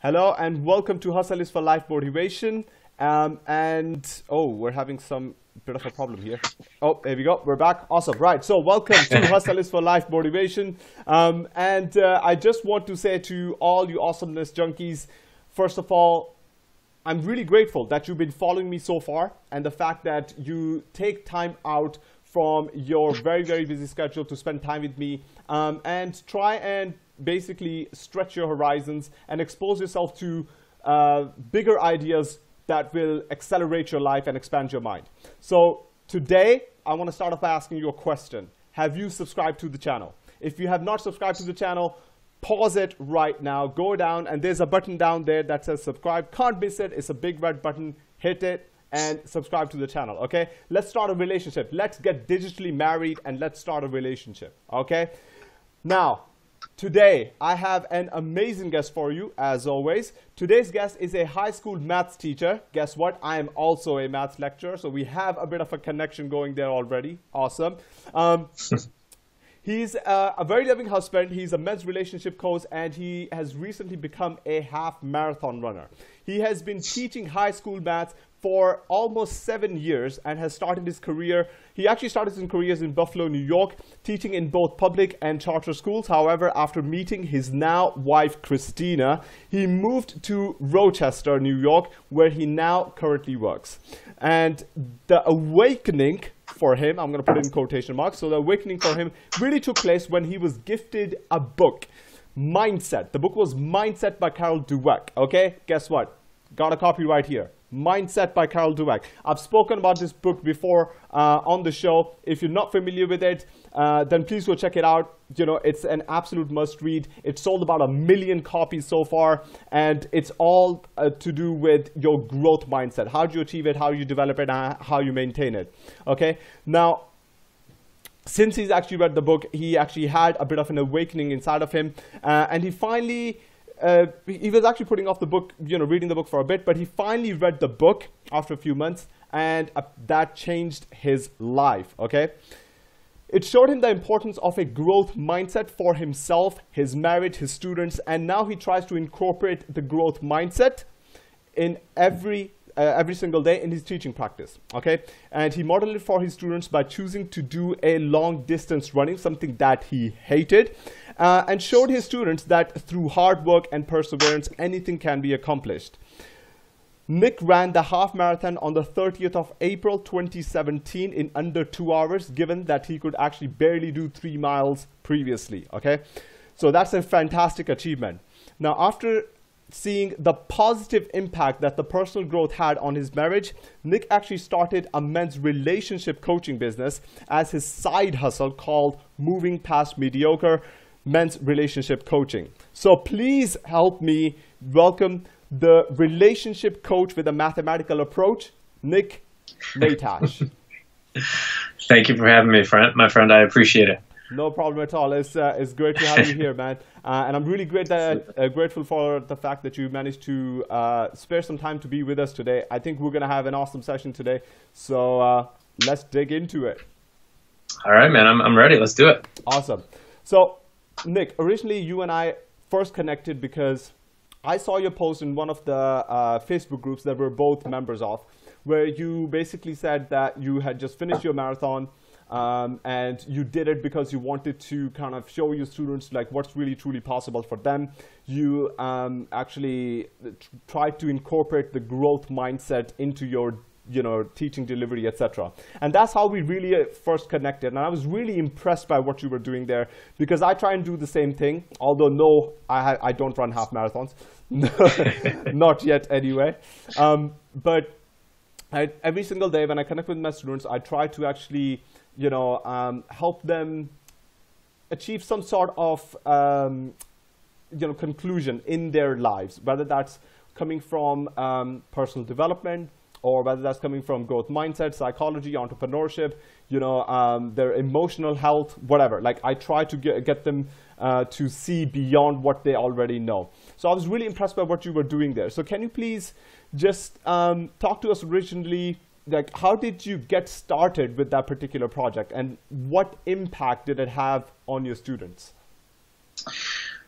Hello and welcome to Hustle is for Life Motivation. Um, and oh, we're having some bit of a problem here. Oh, there we go. We're back. Awesome. Right. So welcome to Hustle is for Life Motivation. Um, and uh, I just want to say to all you awesomeness junkies, first of all, I'm really grateful that you've been following me so far and the fact that you take time out from your very, very busy schedule to spend time with me um, and try and basically stretch your horizons and expose yourself to uh, bigger ideas that will accelerate your life and expand your mind. So today, I want to start off by asking you a question. Have you subscribed to the channel? If you have not subscribed to the channel, pause it right now. Go down, and there's a button down there that says subscribe. Can't miss it. It's a big red button. Hit it and subscribe to the channel, okay? Let's start a relationship. Let's get digitally married and let's start a relationship, okay? Now, Today, I have an amazing guest for you, as always. Today's guest is a high school maths teacher. Guess what? I am also a maths lecturer, so we have a bit of a connection going there already. Awesome. Um, he's uh, a very loving husband. He's a men's relationship coach, and he has recently become a half marathon runner. He has been teaching high school maths for almost seven years and has started his career. He actually started his careers in Buffalo, New York, teaching in both public and charter schools. However, after meeting his now wife, Christina, he moved to Rochester, New York, where he now currently works. And the awakening for him, I'm going to put it in quotation marks, so the awakening for him really took place when he was gifted a book. Mindset. The book was Mindset by Carol Dweck. Okay, guess what? Got a copy right here. Mindset by Carol Dweck. I've spoken about this book before uh, on the show. If you're not familiar with it, uh, then please go check it out. You know, it's an absolute must read. It's sold about a million copies so far, and it's all uh, to do with your growth mindset. How do you achieve it, how you develop it, and how you maintain it. Okay? Now, since he's actually read the book, he actually had a bit of an awakening inside of him, uh, and he finally uh, he was actually putting off the book, you know, reading the book for a bit, but he finally read the book after a few months, and uh, that changed his life, okay? It showed him the importance of a growth mindset for himself, his marriage, his students, and now he tries to incorporate the growth mindset in every uh, every single day in his teaching practice. Okay, and he modeled it for his students by choosing to do a long distance running, something that he hated, uh, and showed his students that through hard work and perseverance, anything can be accomplished. Nick ran the half marathon on the 30th of April 2017 in under two hours, given that he could actually barely do three miles previously. Okay, so that's a fantastic achievement. Now, after seeing the positive impact that the personal growth had on his marriage, Nick actually started a men's relationship coaching business as his side hustle called Moving Past Mediocre Men's Relationship Coaching. So please help me welcome the relationship coach with a mathematical approach, Nick Matiash. Thank you for having me, friend, my friend. I appreciate it. No problem at all. It's, uh, it's great to have you here, man. Uh, and I'm really great that, uh, grateful for the fact that you managed to uh, spare some time to be with us today. I think we're going to have an awesome session today. So uh, let's dig into it. All right, man. I'm, I'm ready. Let's do it. Awesome. So, Nick, originally you and I first connected because I saw your post in one of the uh, Facebook groups that we're both members of, where you basically said that you had just finished your marathon um, and you did it because you wanted to kind of show your students like what's really truly possible for them. You um, actually tried to incorporate the growth mindset into your you know teaching delivery etc and that's how we really uh, first connected. And i was really impressed by what you were doing there because i try and do the same thing although no i, I don't run half marathons. Not yet anyway. Um, but I, every single day when i connect with my students i try to actually you know, um, help them achieve some sort of, um, you know, conclusion in their lives, whether that's coming from um, personal development or whether that's coming from growth mindset, psychology, entrepreneurship, you know, um, their emotional health, whatever. Like I try to get, get them uh, to see beyond what they already know. So I was really impressed by what you were doing there. So can you please just um, talk to us originally like how did you get started with that particular project and what impact did it have on your students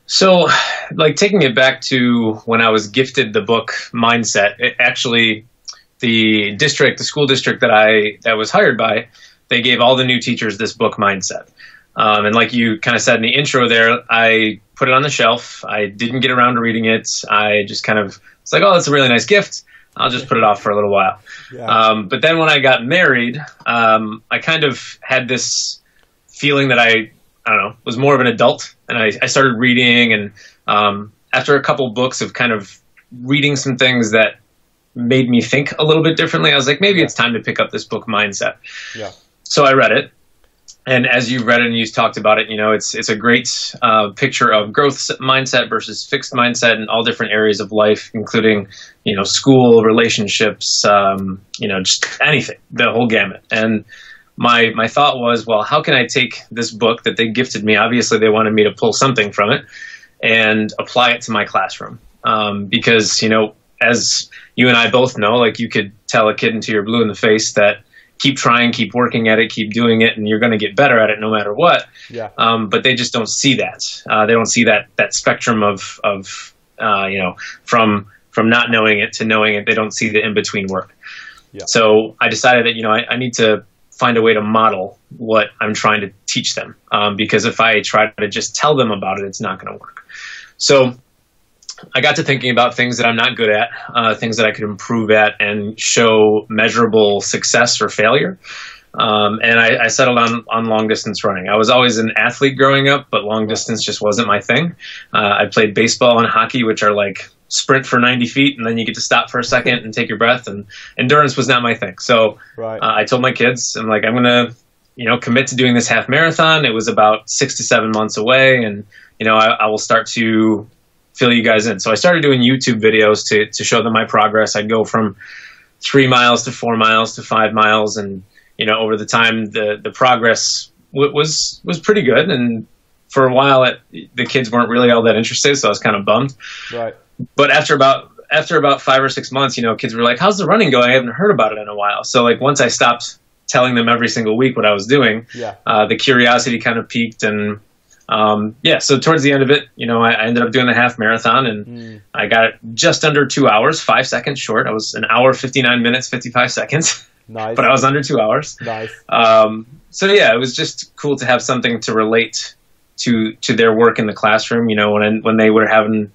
So, like taking it back to when I was gifted the book Mindset, it actually the district, the school district that I that was hired by, they gave all the new teachers this book Mindset. Um, and like you kind of said in the intro there, I put it on the shelf. I didn't get around to reading it. I just kind of it's like, oh, that's a really nice gift. I'll just put it off for a little while. Yeah. Um, but then when I got married, um, I kind of had this feeling that I, I don't know, was more of an adult, and I, I started reading. And um, after a couple books of kind of reading some things that made me think a little bit differently, I was like, maybe yeah. it's time to pick up this book, Mindset. Yeah. So I read it, and as you've read it and you've talked about it, you know, it's it's a great uh, picture of growth mindset versus fixed mindset in all different areas of life, including, you know, school, relationships, um, you know, just anything, the whole gamut. And my my thought was, well, how can I take this book that they gifted me? Obviously, they wanted me to pull something from it and apply it to my classroom, um, because you know, as you and I both know, like you could tell a kid until you're blue in the face that keep trying, keep working at it, keep doing it, and you're going to get better at it no matter what. Yeah. Um, but they just don't see that. Uh, they don't see that that spectrum of of uh, you know from from not knowing it to knowing it. They don't see the in between work. Yeah. So I decided that you know I, I, need to find a way to model what I'm trying to teach them um, because if I try to just tell them about it, it's not going to work. So I got to thinking about things that I'm not good at, uh, things that I could improve at, and show measurable success or failure. Um, and I, I, settled on on long distance running. I was always an athlete growing up, but long distance just wasn't my thing. Uh, I played baseball and hockey, which are like sprint for 90 feet, and then you get to stop for a second and take your breath. And endurance was not my thing. So right. uh, I told my kids, I'm like, I'm gonna, you know, commit to doing this half marathon. It was about six to seven months away, and you know, I, I will start to fill you guys in. So I started doing YouTube videos to, to show them my progress. I'd go from three miles to four miles to five miles. And, you know, over the time, the, the progress w- was, was pretty good. And for a while, it, the kids weren't really all that interested. So I was kind of bummed. Right. But after about, after about five or six months, you know, kids were like, how's the running going? I haven't heard about it in a while. So like once I stopped telling them every single week what I was doing, yeah. uh, the curiosity kind of peaked and, um, yeah, so towards the end of it, you know, I, I ended up doing the half marathon and mm. I got just under two hours, five seconds short. I was an hour, 59 minutes, 55 seconds. Nice. but I was under two hours. Nice. Um, so yeah, it was just cool to have something to relate to to their work in the classroom. You know, when when they were having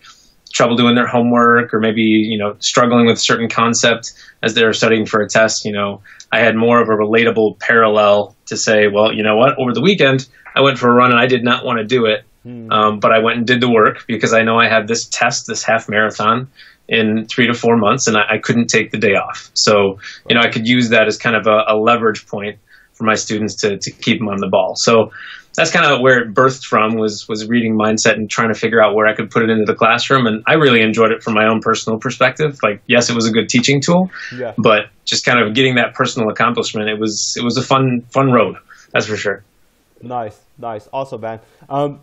trouble doing their homework or maybe you know struggling with a certain concept as they were studying for a test. You know, I had more of a relatable parallel to say, well, you know what, over the weekend I went for a run and I did not want to do it, hmm. um, but I went and did the work because I know I had this test, this half marathon in three to four months, and I, I couldn't take the day off. So you know I could use that as kind of a, a leverage point for my students to to keep them on the ball. So that's kind of where it birthed from was was reading mindset and trying to figure out where I could put it into the classroom and I really enjoyed it from my own personal perspective like yes it was a good teaching tool yeah. but just kind of getting that personal accomplishment it was it was a fun fun road that's for sure Nice, nice, awesome, man. Um,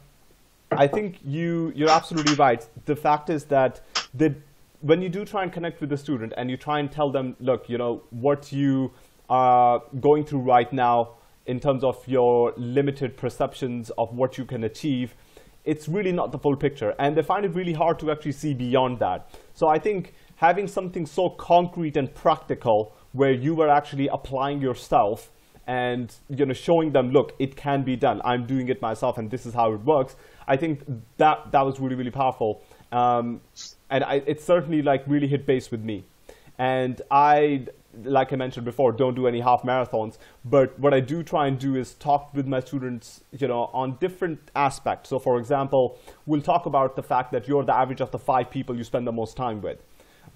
I think you you're absolutely right. The fact is that the when you do try and connect with the student and you try and tell them, look, you know what you are going through right now in terms of your limited perceptions of what you can achieve, it's really not the full picture, and they find it really hard to actually see beyond that. So I think having something so concrete and practical where you are actually applying yourself and you know showing them look it can be done. I'm doing it myself and this is how it works. I think that that was really really powerful. Um, and I, it certainly like really hit base with me. And i like i mentioned before don't do any half marathons but what i do try and do is talk with my students you know on different aspects. So for example we'll talk about the fact that you're the average of the five people you spend the most time with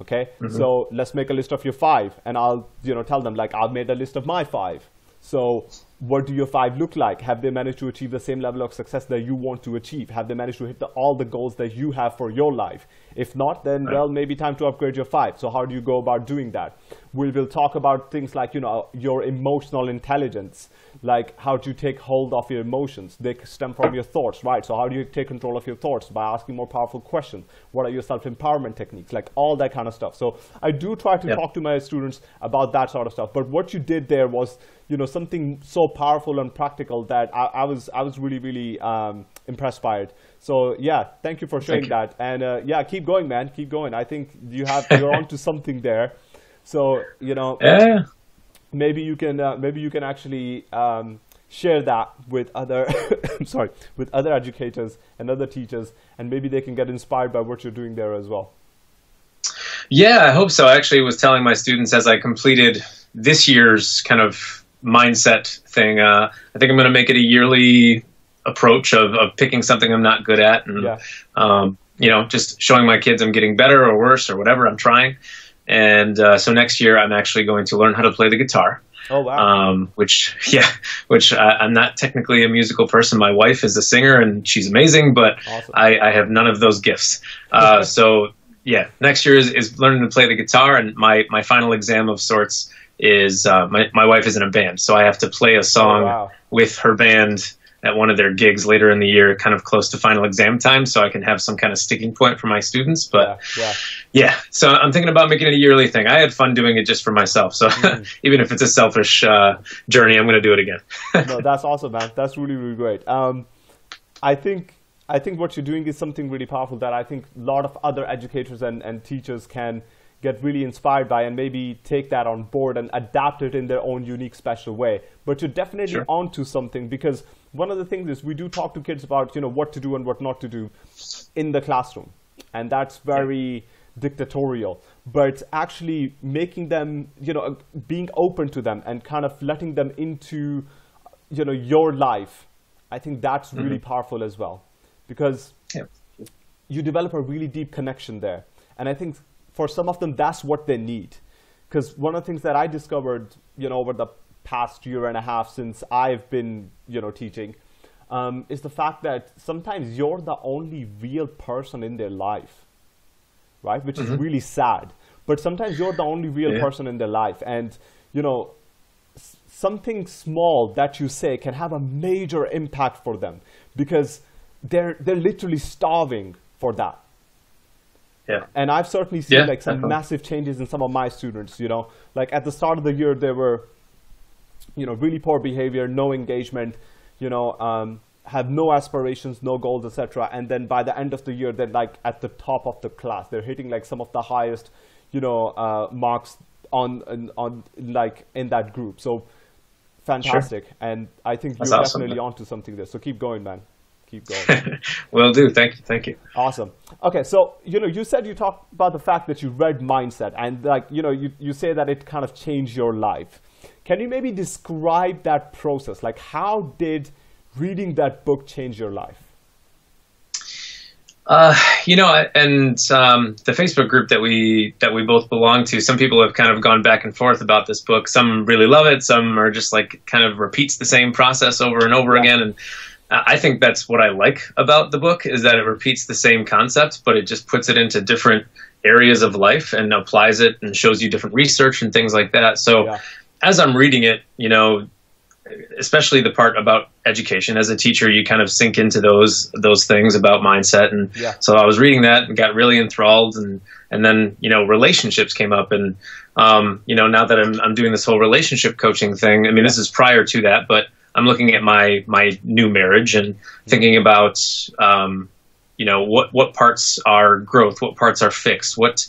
okay? Mm-hmm. so let's make a list of your five and i'll you know tell them like i've made a list of my five so what do your five look like? Have they managed to achieve the same level of success that you want to achieve? Have they managed to hit the, all the goals that you have for your life? If not, then well, maybe time to upgrade your five. So how do you go about doing that? We will talk about things like you know your emotional intelligence, like how do you take hold of your emotions? They stem from your thoughts, right? So how do you take control of your thoughts by asking more powerful questions? What are your self-empowerment techniques? Like all that kind of stuff. So I do try to yep. talk to my students about that sort of stuff. But what you did there was you know something so so powerful and practical that I, I was I was really really um, impressed by it. So yeah, thank you for sharing you. that. And uh, yeah, keep going, man. Keep going. I think you have you're onto something there. So you know, yeah. Maybe you can uh, maybe you can actually um, share that with other sorry with other educators and other teachers, and maybe they can get inspired by what you're doing there as well. Yeah, I hope so. I actually was telling my students as I completed this year's kind of mindset thing. Uh, I think I'm going to make it a yearly approach of, of picking something I'm not good at and, yeah. um, you know, just showing my kids I'm getting better or worse or whatever I'm trying. And uh, so next year I'm actually going to learn how to play the guitar. Oh wow! Um, which yeah, which I, am not technically a musical person. My wife is a singer and she's amazing, but awesome. I, I, have none of those gifts. Uh, so yeah, next year is, is learning to play the guitar, and my my final exam of sorts is uh, my my wife is in a band, so I have to play a song oh, wow. with her band at one of their gigs later in the year, kind of close to final exam time, so I can have some kind of sticking point for my students. But yeah, yeah. yeah so I'm thinking about making it a yearly thing. I had fun doing it just for myself, so mm. even if it's a selfish uh, journey, I'm going to do it again. no, that's awesome, man. That's really really great. Um, I think I think what you're doing is something really powerful that I think a lot of other educators and, and teachers can get really inspired by and maybe take that on board and adapt it in their own unique special way but you're definitely sure. onto something because one of the things is we do talk to kids about you know what to do and what not to do in the classroom. And that's very dictatorial. But actually making them you know being open to them and kind of letting them into you know your life i think that's mm-hmm. really powerful as well. Because you develop a really deep connection there. And i think for some of them, that's what they need. Because one of the things that I discovered, you know, over the past year and a half since I've been, you know, teaching, um, is the fact that sometimes you're the only real person in their life, right? Which mm-hmm. is really sad. But sometimes you're the only real yeah. person in their life, and you know, something small that you say can have a major impact for them because they're they're literally starving for that yeah. And I've certainly seen yeah, like some definitely. massive changes in some of my students, you know. Like at the start of the year they were you know, really poor behavior, no engagement, you know, um, have no aspirations, no goals, etc. And then by the end of the year, they're like at the top of the class. They're hitting like some of the highest, you know, uh, marks on, on, on like in that group. So fantastic. Sure. And I think That's you're awesome, definitely man. onto something there. So keep going, man keep going. Will do. Thank you. Thank you. Awesome. Okay, so you know, you said you talked about the fact that you read Mindset, and like you know, you you say that it kind of changed your life. Can you maybe describe that process? Like, how did reading that book change your life? Uh, you know, and um, the Facebook group that we that we both belong to, some people have kind of gone back and forth about this book. Some really love it. Some are just like kind of repeats the same process over and over yeah. again. And I think that's what I like about the book is that it repeats the same concept, but it just puts it into different areas of life and applies it and shows you different research and things like that. So yeah. As I'm reading it, you know, especially the part about education as a teacher, you kind of sink into those those things about mindset. And yeah. so I was reading that and got really enthralled and and then, you know, relationships came up and um, you know, now that I'm I'm doing this whole relationship coaching thing, I mean, this is prior to that, but I'm looking at my my new marriage and thinking about um, you know what what parts are growth, what parts are fixed, what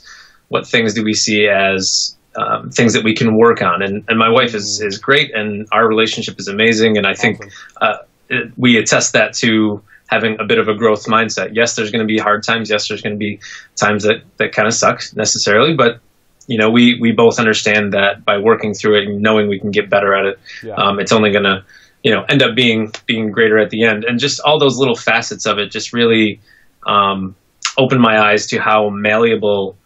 what things do we see as um, things that we can work on. And and my wife is is great, and our relationship is amazing, and I think uh, it, we attest that to having a bit of a growth mindset. Yes, there's going to be hard times. Yes, there's going to be times that that kind of suck necessarily, but you know, we we both understand that by working through it and knowing we can get better at it, yeah. um, it's only going to you know end up being being greater at the end and just all those little facets of it just really um, opened my eyes to how malleable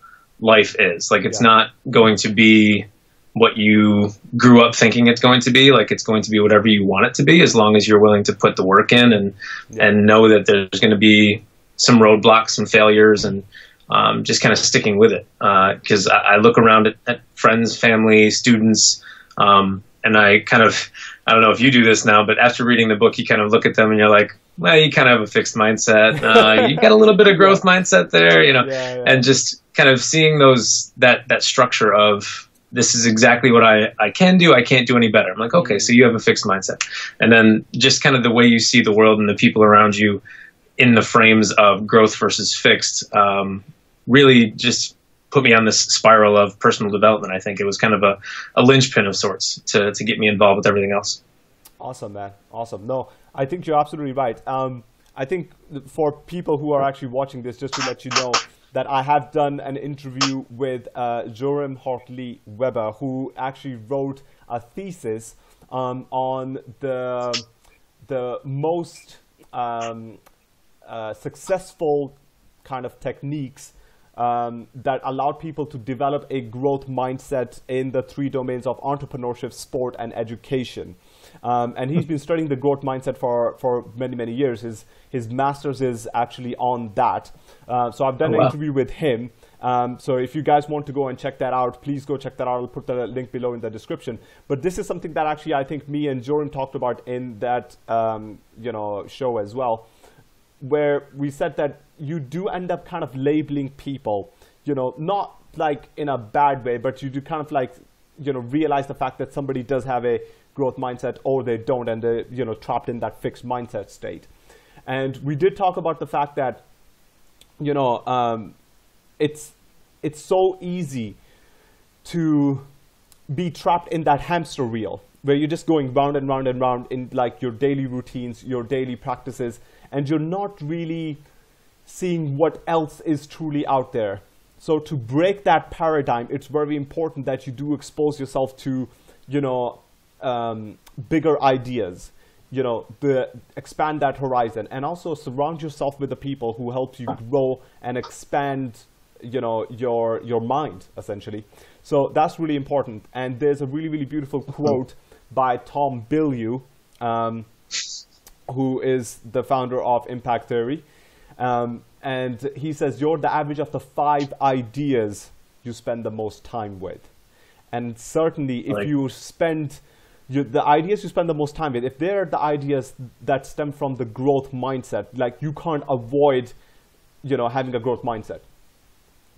life is like it's yeah. not going to be what you grew up thinking it's going to be like it's going to be whatever you want it to be as long as you're willing to put the work in and yeah. and know that there's going to be some roadblocks some failures and um, just kind of sticking with it because uh, I, I, look around at, at friends family students um, and I kind of I don't know if you do this now, but after reading the book, you kind of look at them and you're like, well, you kind of have a fixed mindset. Uh, you got a little bit of growth mindset there, you know, yeah, yeah. and just kind of seeing those that that structure of this is exactly what I, I can do. I can't do any better. I'm like, okay, so you have a fixed mindset. And then just kind of the way you see the world and the people around you in the frames of growth versus fixed um, really just put me on this spiral of personal development. I think it was kind of a, a linchpin of sorts to, to get me involved with everything else. Awesome, man. Awesome. No, I think you're absolutely right. Um, I think for people who are actually watching this, just to let you know that I have done an interview with uh, Joram Hartley Weber, who actually wrote a thesis um, on the the most um, uh, successful kind of techniques um, that allowed people to develop a growth mindset in the three domains of entrepreneurship, sport, and education. Um, and he's been studying the growth mindset for, for many, many years. His, his master's is actually on that. Uh, so I've done oh, wow. an interview with him. Um, so if you guys want to go and check that out, please go check that out. I'll put the link below in the description. But this is something that actually I think me and Joram talked about in that um, you know show as well, where we said that you do end up kind of labeling people, you know, not like in a bad way, but you do kind of like you know realize the fact that somebody does have a growth mindset or they don't and they're you know trapped in that fixed mindset state. And we did talk about the fact that you know um, it's it's so easy to be trapped in that hamster wheel where you're just going round and round and round in like your daily routines your daily practices and you're not really seeing what else is truly out there. So to break that paradigm it's very important that you do expose yourself to you know um, bigger ideas you know the expand that horizon and also surround yourself with the people who help you grow and expand you know your your mind essentially. So that's really important. And there's a really really beautiful quote by tom bilyeu um, who is the founder of impact theory. Um, and he says you're the average of the five ideas you spend the most time with. And certainly if like, you spend you, the ideas you spend the most time with, if they're the ideas that stem from the growth mindset, like you can't avoid, you know, having a growth mindset.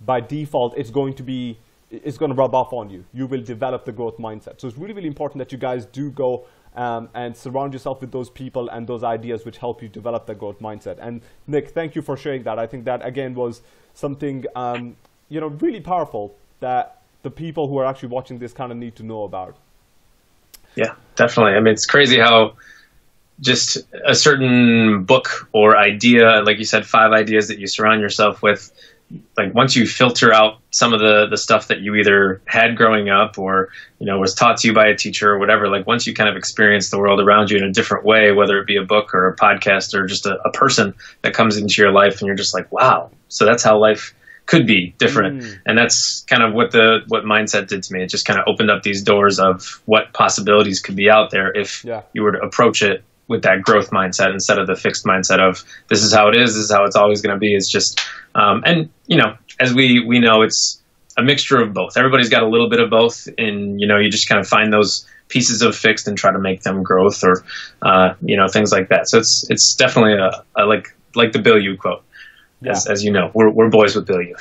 By default, it's going to be, it's going to rub off on you. You will develop the growth mindset. So it's really, really important that you guys do go um, and surround yourself with those people and those ideas which help you develop the growth mindset. And Nick, thank you for sharing that. I think that again was something, um, you know, really powerful that the people who are actually watching this kind of need to know about. Yeah, definitely. I mean, it's crazy how just a certain book or idea, like you said, five ideas that you surround yourself with, like once you filter out some of the the stuff that you either had growing up or you know was taught to you by a teacher or whatever like once you kind of experience the world around you in a different way whether it be a book or a podcast or just a, a person that comes into your life and you're just like wow so that's how life could be different. Mm. And that's kind of what the what mindset did to me. It just kind of opened up these doors of what possibilities could be out there if yeah. you were to approach it with that growth mindset instead of the fixed mindset of this is how it is, this is how it's always going to be. It's just um, and you know as we we know it's a mixture of both. Everybody's got a little bit of both, and you know you just kind of find those pieces of fixed and try to make them growth or uh, you know things like that. So it's it's definitely a, a like like the Bilyeu quote yeah. as, as you know, we're, we're boys with Bilyeu.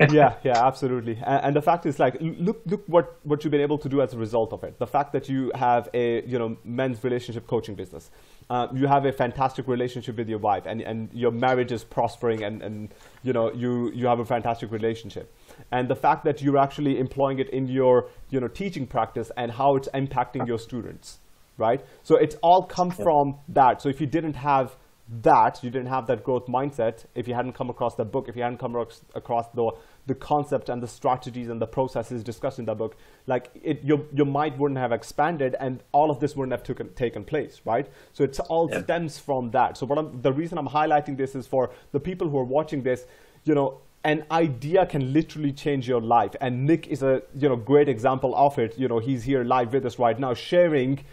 yeah, yeah, absolutely. And, and, the fact is, like, look, look what, what you've been able to do as a result of it. The fact that you have a, you know, men's relationship coaching business. Uh, you have a fantastic relationship with your wife and, and your marriage is prospering and, and you know you, you have a fantastic relationship and the fact that you're actually employing it in your you know teaching practice and how it's impacting your students right so it's all come from that so if you didn't have that you didn't have that growth mindset if you hadn't come across that book if you hadn't come across the the concept and the strategies and the processes discussed in that book. Like it your your mind wouldn't have expanded and all of this wouldn't have taken taken place right? So it all yeah. stems from that. So what I'm, the reason i'm highlighting this is for the people who are watching this you know an idea can literally change your life. And nick is a you know great example of it. You know he's here live with us right now sharing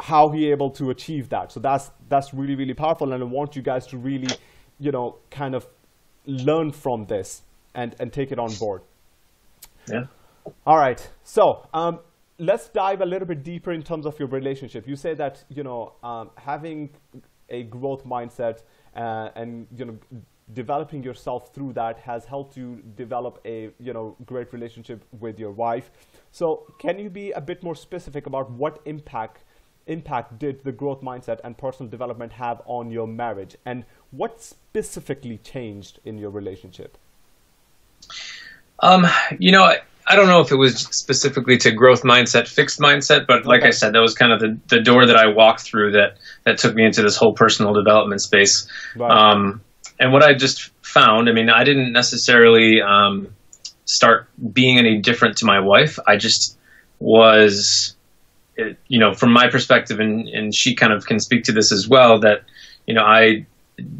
how he able to achieve that. So that's that's really really powerful, and I want you guys to really, you know, kind of learn from this and and take it on board. Yeah. All right. So um, let's dive a little bit deeper in terms of your relationship. You say that you know um, having a growth mindset uh, and you know developing yourself through that has helped you develop a you know great relationship with your wife. So can you be a bit more specific about what impact impact did the growth mindset and personal development have on your marriage and what specifically changed in your relationship? Um, you know, I don't know if it was specifically to growth mindset, fixed mindset, but like okay. I said, that was kind of the, the door that I walked through that, that took me into this whole personal development space. Right. Um, and what I just found, I mean, I didn't necessarily um, start being any different to my wife. I just was, you know, from my perspective, and, and she kind of can speak to this as well, that, you know, I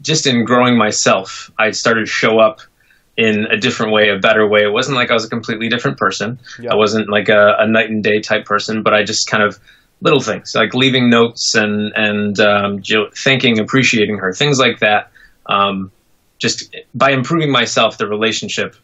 just in growing myself, I started to show up in a different way, a better way. It wasn't like I was a completely different person. I wasn't like a, a, night and day type person, but I just kind of little things like leaving notes and and um, thanking, appreciating her, things like that. Um, just by improving myself, the relationship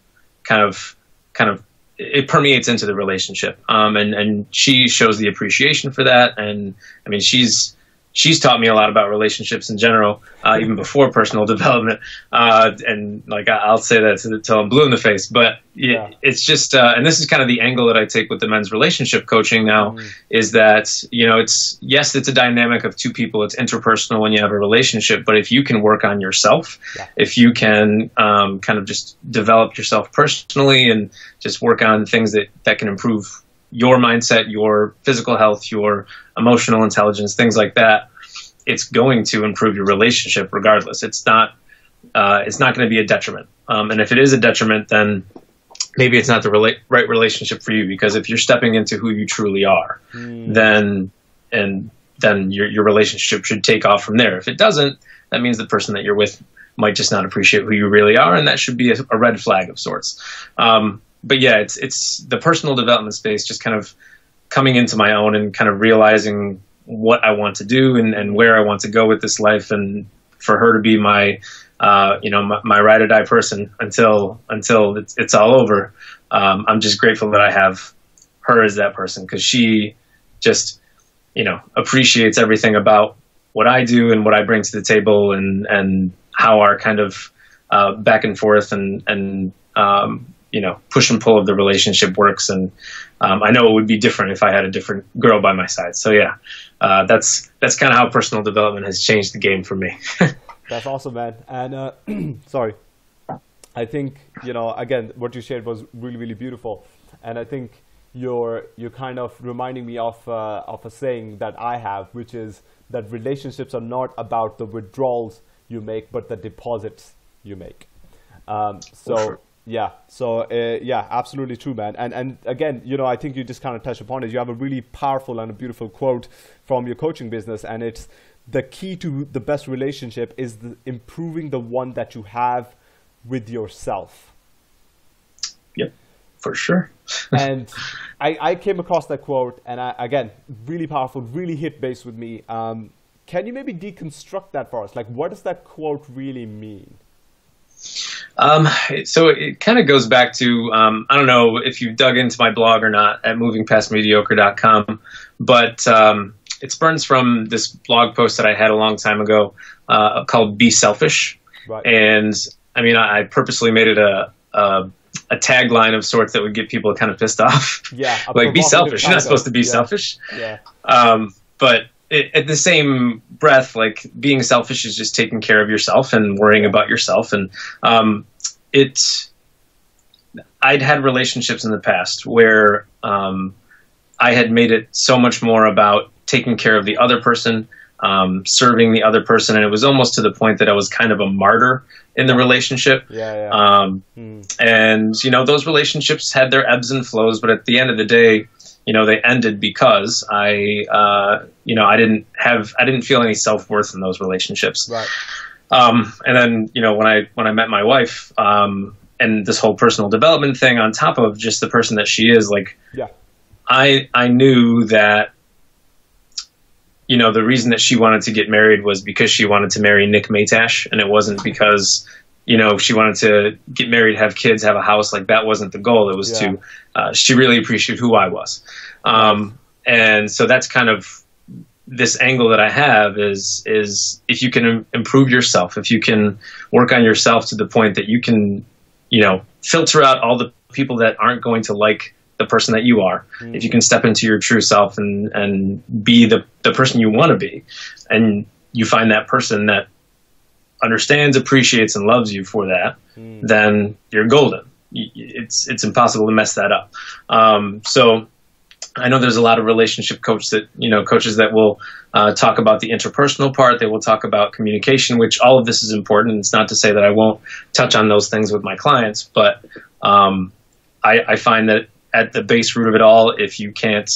kind of kind of it permeates into the relationship, um, and and she shows the appreciation for that. And I mean, she's she's taught me a lot about relationships in general, uh, even before personal development. Uh, and like I'll say that until I'm blue in the face, but yeah. it's just, uh, and this is kind of the angle that I take with the men's relationship coaching now, mm. is that you know it's yes, it's a dynamic of two people. It's interpersonal when you have a relationship, but if you can work on yourself, yeah. if you can um, kind of just develop yourself personally and just work on things that that can improve your mindset, your physical health, your emotional intelligence, things like that, it's going to improve your relationship regardless. It's not uh, it's not going to be a detriment. Um, and if it is a detriment, then maybe it's not the rela- right relationship for you because if you're stepping into who you truly are, mm. then and then your your relationship should take off from there. If it doesn't, that means the person that you're with might just not appreciate who you really are, and that should be a, a red flag of sorts. Um, but yeah, it's it's the personal development space, just kind of coming into my own and kind of realizing what I want to do and, and where I want to go with this life, and for her to be my uh, you know my, my, ride or die person until until it's, it's all over. Um, I'm just grateful that I have her as that person because she just you know appreciates everything about what I do and what I bring to the table and and how our kind of uh, back and forth and and um, you know push and pull of the relationship works. And um, i know it would be different if i had a different girl by my side. So yeah uh, that's that's kind of how personal development has changed the game for me. That's awesome man. And uh, sorry. I think you know again what you shared was really really beautiful. And i think you're you're kind of reminding me of uh, of a saying that i have which is that relationships are not about the withdrawals you make but the deposits you make. Um, so. Yeah. So uh, yeah, absolutely true, man. And and again, you know, I think you just kind of touched upon it. You have a really powerful and a beautiful quote from your coaching business, and it's the key to the best relationship is the, improving the one that you have with yourself. Yep, for sure. and I, I came across that quote, and I, again, really powerful, really hit base with me. Um, can you maybe deconstruct that for us? Like, what does that quote really mean? Um, so it kind of goes back to um, I don't know if you've dug into my blog or not at movingpastmediocre.com, but um, it spurns from this blog post that I had a long time ago uh, called "Be Selfish," right. and I mean I, I purposely made it a, a, a tagline of sorts that would get people kind of pissed off. Yeah, like be selfish. You're not supposed to be yeah. selfish. Yeah. Um, but it, at the same breath, like being selfish is just taking care of yourself and worrying about yourself. And um, it's, I'd had relationships in the past where um, I had made it so much more about taking care of the other person, um, serving the other person, and it was almost to the point that I was kind of a martyr in the relationship. Yeah, yeah. Um, hmm. And you know, those relationships had their ebbs and flows, but at the end of the day, you know, they ended because I, uh, you know, I didn't have, I didn't feel any self worth in those relationships. Right. Um, and then, you know, when I when I met my wife, um, and this whole personal development thing on top of just the person that she is, like, yeah, I I knew that, you know, the reason that she wanted to get married was because she wanted to marry Nick Matiash, and it wasn't because you know, she wanted to get married, have kids, have a house. Like that wasn't the goal. It was yeah. to, uh, she really appreciated who I was. Um, and so that's kind of this angle that I have is is if you can improve yourself, if you can work on yourself to the point that you can, you know, filter out all the people that aren't going to like the person that you are. Mm. If you can step into your true self and and be the the person you want to be, and you find that person that understands, appreciates, and loves you for that, mm. then you're golden. It's it's impossible to mess that up. Um, so I know there's a lot of relationship coaches that you know coaches that will uh, talk about the interpersonal part. They will talk about communication, which all of this is important. It's not to say that I won't touch on those things with my clients, but um, I, I, find that at the base root of it all, if you can't,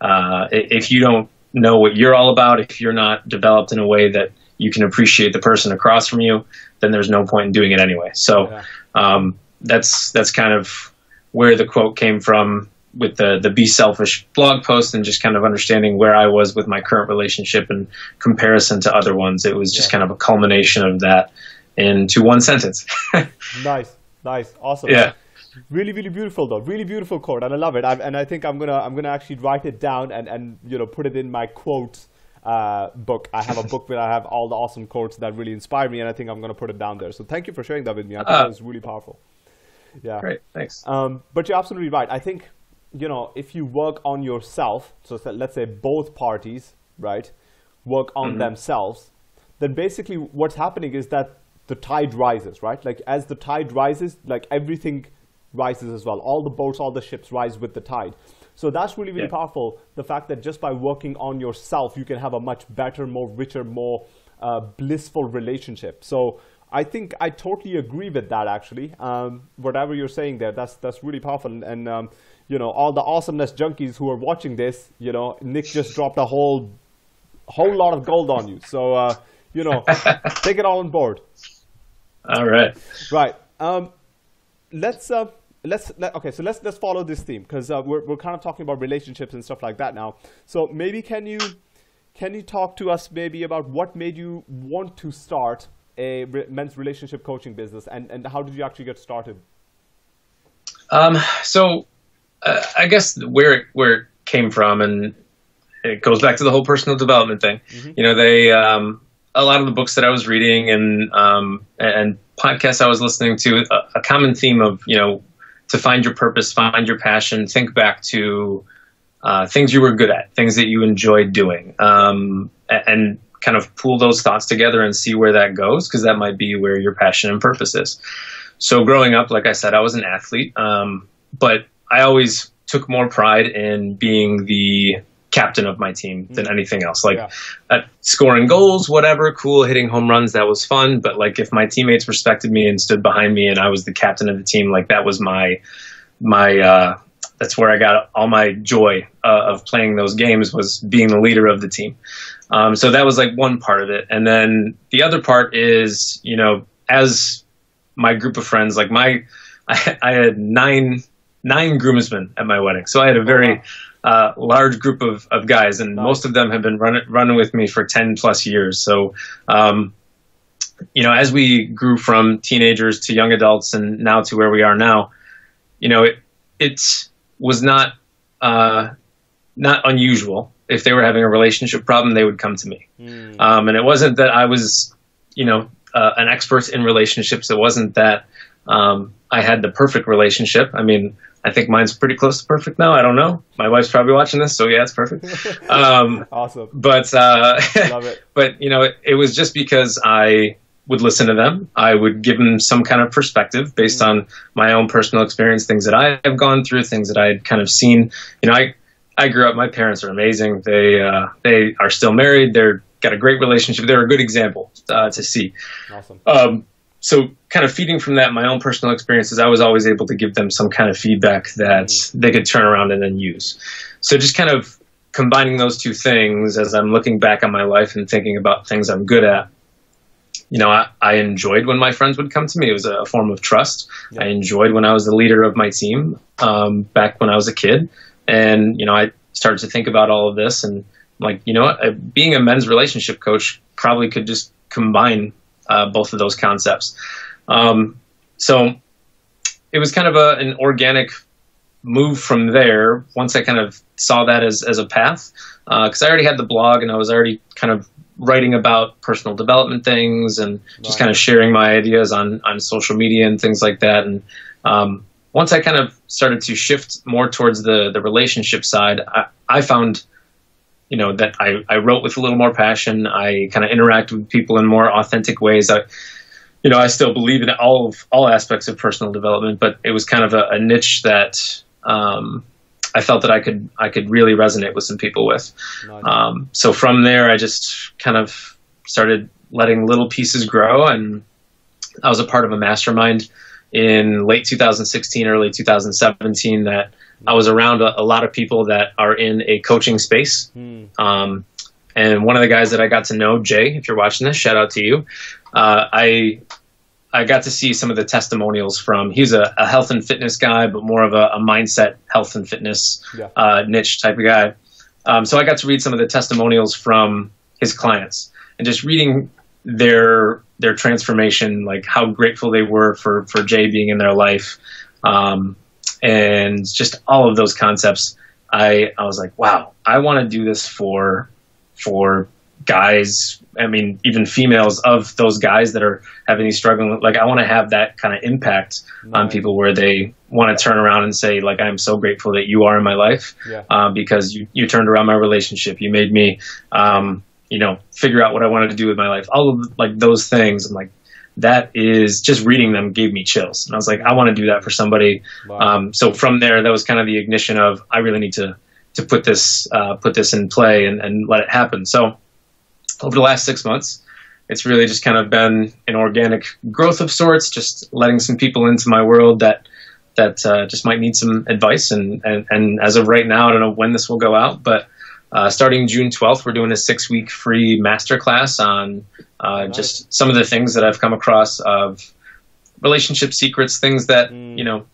uh, if you don't know what you're all about, if you're not developed in a way that you can appreciate the person across from you, then there's no point in doing it anyway. So um, that's that's kind of where the quote came from with the the be selfish blog post and just kind of understanding where I was with my current relationship and comparison to other ones. It was just yeah. kind of a culmination of that into one sentence. nice, nice, awesome. Yeah. Really, really beautiful though. Really beautiful quote, and I love it. i and I think I'm gonna I'm gonna actually write it down and and you know put it in my quotes uh, book. I have a book where I have all the awesome quotes that really inspire me, and I think I'm gonna put it down there. So thank you for sharing that with me. I think uh, it was really powerful. Yeah. Great. Thanks. Um, but you're absolutely right. I think you know, if you work on yourself, so let's say both parties, right, work on mm-hmm. themselves, then basically what's happening is that the tide rises, right? Like as the tide rises, like everything rises as well. All the boats, all the ships rise with the tide. So that's really, really yeah. powerful. The fact that just by working on yourself, you can have a much better, more richer, more uh, blissful relationship. So I think I totally agree with that. Actually, um, whatever you're saying there, that's that's really powerful. And, and um, you know, all the awesomeness junkies who are watching this, you know, Nick just dropped a whole, whole lot of gold on you. So, uh, you know, take it all on board. All right. Right. Um, let's, uh, let's, let, okay, so let's, let's follow this theme because uh, we're, we're kind of talking about relationships and stuff like that now. So maybe can you, can you talk to us maybe about what made you want to start a re- men's relationship coaching business and, and how did you actually get started? Um, so uh, I guess where it, where it came from, and it goes back to the whole personal development thing. Mm-hmm. You know, they um, a lot of the books that I was reading and um, and podcasts I was listening to, a, a, common theme of you know to find your purpose, find your passion, think back to uh, things you were good at, things that you enjoyed doing, um, and kind of pool those thoughts together and see where that goes because that might be where your passion and purpose is. So growing up, like I said, I was an athlete, um, but I always took more pride in being the captain of my team than mm. anything else. Like yeah. scoring goals, whatever, cool, hitting home runs, that was fun. But like if my teammates respected me and stood behind me and I was the captain of the team, like that was my my uh, that's where I got all my joy uh, of playing those games was being the leader of the team. Um, so that was like one part of it, and then the other part is you know as my group of friends, like my I, I had nine nine groomsmen at my wedding. So I had a very uh, large group of, of guys, and nice. most of them have been running running with me for ten plus years. So, um, you know, as we grew from teenagers to young adults, and now to where we are now, you know, it it was not uh, not unusual. If they were having a relationship problem, they would come to me, mm. um, and it wasn't that I was, you know, uh, an expert in relationships. It wasn't that um, I had the perfect relationship. I mean, I think mine's pretty close to perfect now. I don't know. My wife's probably watching this, so yeah, it's perfect. Um, awesome. But uh, Love it. but you know, it, it, was just because I would listen to them. I would give them some kind of perspective based mm-hmm. on my own personal experience, things that I have gone through, things that I had kind of seen. You know, I I grew up. My parents are amazing. They uh, they are still married. They're got a great relationship. They're a good example uh, to see. Awesome. Um, so kind of feeding from that my own personal experiences i was always able to give them some kind of feedback that mm-hmm. they could turn around and then use. So just kind of combining those two things as i'm looking back on my life and thinking about things i'm good at you know i, I enjoyed when my friends would come to me. It was a, form of trust. Yeah. i enjoyed when i was the leader of my team um, back when i was a kid. And you know i started to think about all of this and like you know what? Being a men's relationship coach probably could just combine uh, both of those concepts. Um, so it was kind of a, an organic move from there once I kind of saw that as, as a path because uh, I already had the blog and I was already kind of writing about personal development things and just kind of sharing my ideas on, on social media and things like that. And um, once I kind of started to shift more towards the, the relationship side, I, I found, you know, that I, I wrote with a little more passion. I kind of interact with people in more authentic ways. I, you know, I still believe in all of, all aspects of personal development, but it was kind of a, a niche that um, I felt that I could I could really resonate with some people with. Nice. Um, so from there, I just kind of started letting little pieces grow, and I was a part of a mastermind in late 2016, early 2017 that I was around a, a lot of people that are in a coaching space. Hmm. Um, and one of the guys that I got to know, Jay, if you're watching this, shout out to you. Uh, I I got to see some of the testimonials from. He's a, a health and fitness guy, but more of a, a mindset health and fitness yeah. uh, niche type of guy. Um, so I got to read some of the testimonials from his clients and just reading their their transformation, like how grateful they were for for Jay being in their life, um, and just all of those concepts. I I was like, wow, I want to do this for for guys I mean, even females of those guys that are having these struggling, like I want to have that kind of impact nice. on people where they want to turn around and say, like, I'm so grateful that you are in my life yeah. uh, because you, you turned around my relationship. You made me, um, you know, figure out what I wanted to do with my life. All of like those things. I'm like, that is just reading them gave me chills. And I was like, I want to do that for somebody. Wow. Um, so from there, that was kind of the ignition of, I really need to, to put this, uh, put this in play and, and let it happen. So, over the last six months, it's really just kind of been an organic growth of sorts, just letting some people into my world that that uh, just might need some advice. And, and, and as of right now, I don't know when this will go out, but uh, starting June 12th, we're doing a six week free masterclass on uh, nice. just some of the things that I've come across of relationship secrets, things that, mm. you know,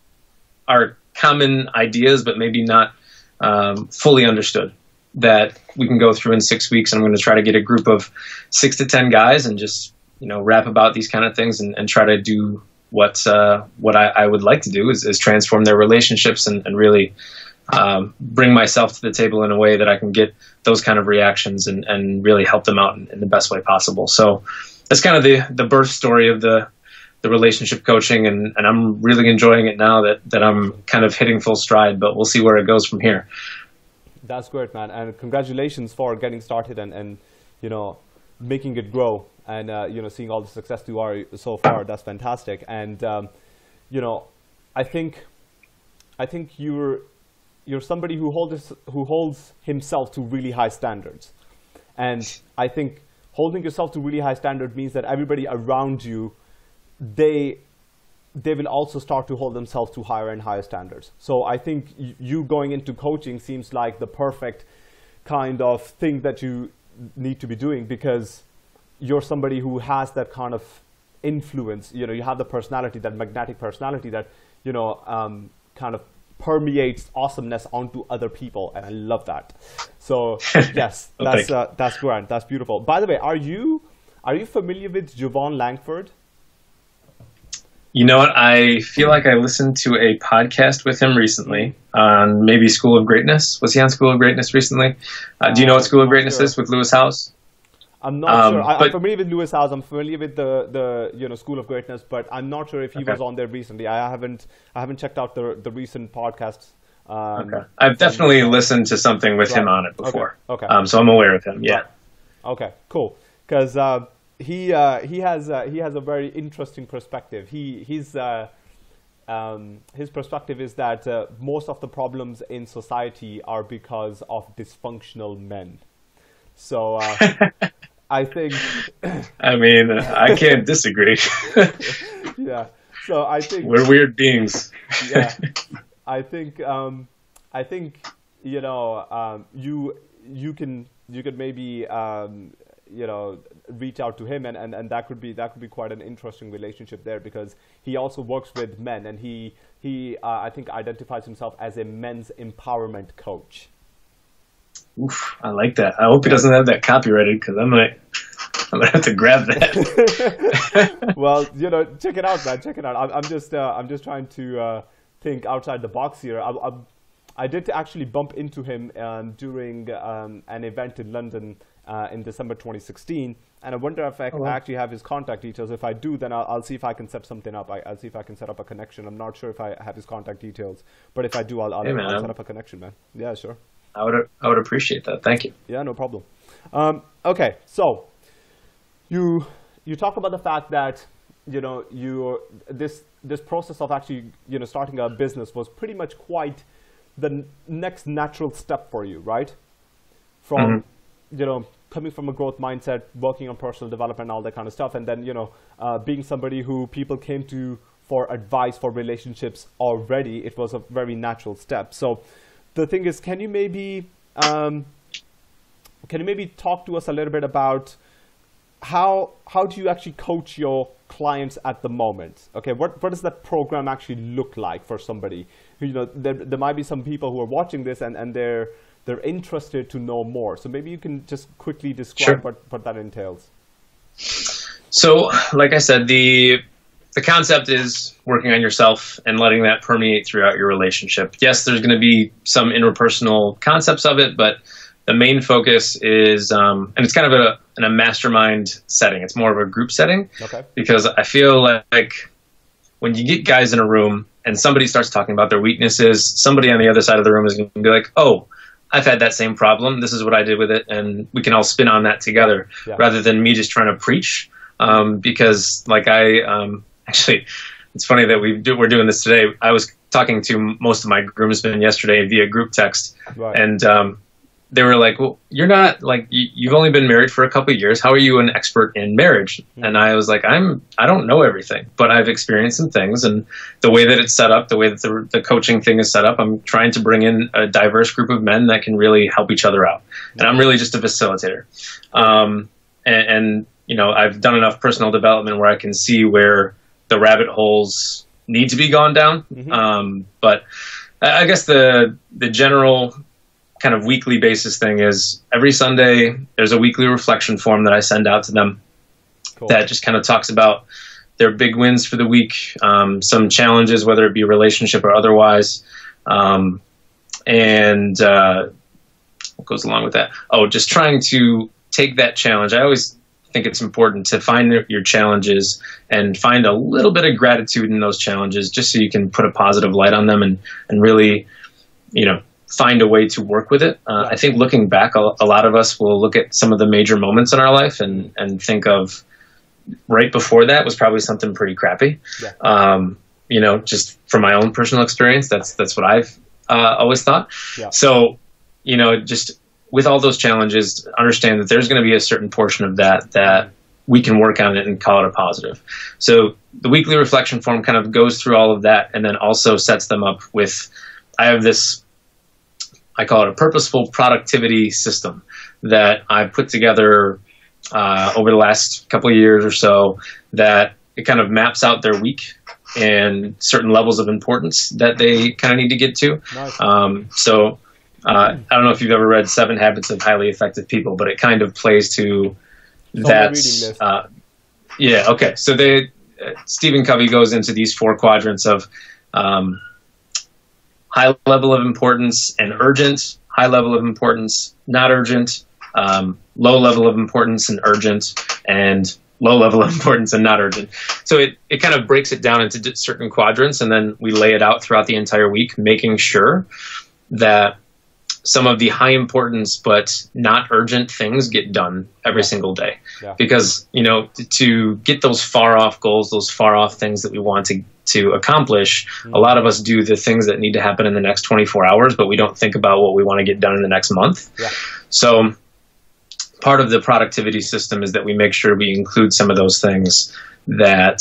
are common ideas, but maybe not um, fully understood that we can go through in six weeks. And I'm going to try to get a group of six to 10 guys and just, you know, rap about these kind of things and, and try to do what, uh, what I, I, would like to do is, is transform their relationships and, and really um, bring myself to the table in a way that I can get those kind of reactions and, and really help them out in, in the best way possible. So that's kind of the, the birth story of the, the relationship coaching and, and I'm really enjoying it now that, that I'm kind of hitting full stride, but we'll see where it goes from here. That's great, man, and congratulations for getting started and, and you know making it grow and uh, you know seeing all the success you are so far. That's fantastic, and um, you know I think I think you're you're somebody who holds who holds himself to really high standards, and I think holding yourself to really high standards means that everybody around you they they will also start to hold themselves to higher and higher standards. So I think you going into coaching seems like the perfect kind of thing that you need to be doing because you're somebody who has that kind of influence. You know, you have the personality, that magnetic personality that you know um, kind of permeates awesomeness onto other people, and I love that. So yes, that's uh, that's grand. That's beautiful. By the way, are you are you familiar with Jovan Langford? You know what? I feel like I listened to a podcast with him recently on maybe School of Greatness. Was he on School of Greatness recently? Uh, do you know what School of Greatness sure. is with Lewis Howes? I'm not um, sure. I, am familiar with Lewis Howes. I'm familiar with the, the you know School of Greatness, but I'm not sure if he okay. was on there recently. I haven't I haven't checked out the the recent podcasts. Um, okay. I've definitely listened to something with right. him on it before. Okay. okay. Um, so I'm aware of him. Yeah. Okay. Cool. Because. Uh, he uh, he has uh, he has a very interesting perspective. He he's uh, um, his perspective is that uh, most of the problems in society are because of dysfunctional men. So uh, I think. I mean, I can't disagree. yeah. So I think we're weird beings. yeah. I think um, I think you know um, you you can you could maybe um, you know reach out to him and, and, and that could be that could be quite an interesting relationship there because he also works with men and he he uh, I think identifies himself as a men's empowerment coach. Oof, I like that. I hope he doesn't have that copyrighted because I might I'm gonna have to grab that. well, you know, check it out, man. Check it out. I'm, I'm just uh, I'm just trying to uh, think outside the box here. I, I, I did actually bump into him um, during um, an event in London uh, in December 2016, and I wonder if I, oh, wow. actually have his contact details. If I do, then I'll, I'll see if I can set something up. I, will see if I can set up a connection. I'm not sure if I have his contact details, but if I do, I'll, I'll, hey, I'll set up a connection, man. Yeah, sure. I would I would appreciate that. Thank you. Yeah, no problem. Um, okay, so you you talk about the fact that you know you this this process of actually you know starting a business was pretty much quite the next natural step for you, right? From mm-hmm. you know coming from a growth mindset, working on personal development, all that kind of stuff, and then you know uh, being somebody who people came to for advice for relationships already, it was a very natural step. So the thing is, can you maybe um, can you maybe talk to us a little bit about how how do you actually coach your clients at the moment? Okay, what what does that program actually look like for somebody? You know, there, there might be some people who are watching this and, and they're they're interested to know more. So maybe you can just quickly describe sure. what, what that entails. So, like I said, the the concept is working on yourself and letting that permeate throughout your relationship. Yes, there's going to be some interpersonal concepts of it, but the main focus is, um, and it's kind of a, in a mastermind setting. It's more of a group setting okay. because I feel like when you get guys in a room and somebody starts talking about their weaknesses, somebody on the other side of the room is going to be like, "Oh, I've had that same problem. This is what I did with it," and we can all spin on that together, yeah. rather than me just trying to preach. Um, because, like I um, actually, it's funny that we do, we're doing this today. I was talking to most of my groomsmen yesterday via group text, right. and um, they were like, "Well, you're not like you, have only been married for a couple of years. How are you an expert in marriage?" Mm-hmm. And I was like, "I'm I don't know everything, but I've experienced some things, and the way that it's set up, the way that the, the coaching thing is set up, I'm trying to bring in a diverse group of men that can really help each other out. Mm-hmm. And I'm really just a facilitator. Um, and, and you know, I've done enough personal development where I can see where the rabbit holes need to be gone down. Mm-hmm. Um, but I guess the the general kind of weekly basis thing is every Sunday there's a weekly reflection form that I send out to them cool. that just kind of talks about their big wins for the week, um, some challenges, whether it be relationship or otherwise, um, and uh, what goes along with that? Oh, just trying to take that challenge. I always think it's important to find your challenges and find a little bit of gratitude in those challenges, just so you can put a positive light on them and and really, you know, find a way to work with it. Uh, I think looking back, a, a, lot of us will look at some of the major moments in our life and, and think of right before that was probably something pretty crappy. Yeah. Um, you know, just from my own personal experience, that's that's what I've uh, always thought. Yeah. So, you know, just with all those challenges, understand that there's going to be a certain portion of that that we can work on it and call it a positive. So the weekly reflection form kind of goes through all of that and then also sets them up with I have this I call it a purposeful productivity system that I've put together uh, over the last couple of years or so that it kind of maps out their week and certain levels of importance that they kind of need to get to. Nice. Um, so uh, I don't know if you've ever read Seven Habits of Highly Effective People, but it kind of plays to that. Uh, yeah. Okay. So they uh, Stephen Covey goes into these four quadrants of um, high level of importance and urgent, high level of importance, not urgent, um, low level of importance and urgent, and low level of importance and not urgent. So it, it kind of breaks it down into certain quadrants, and then we lay it out throughout the entire week, making sure that some of the high importance but not urgent things get done every yeah. single day. Yeah. Because, you know, to get those far off goals, those far off things that we want to to accomplish, mm-hmm. a lot of us do the things that need to happen in the next 24 hours, but we don't think about what we want to get done in the next month. Yeah. So part of the productivity system is that we make sure we include some of those things that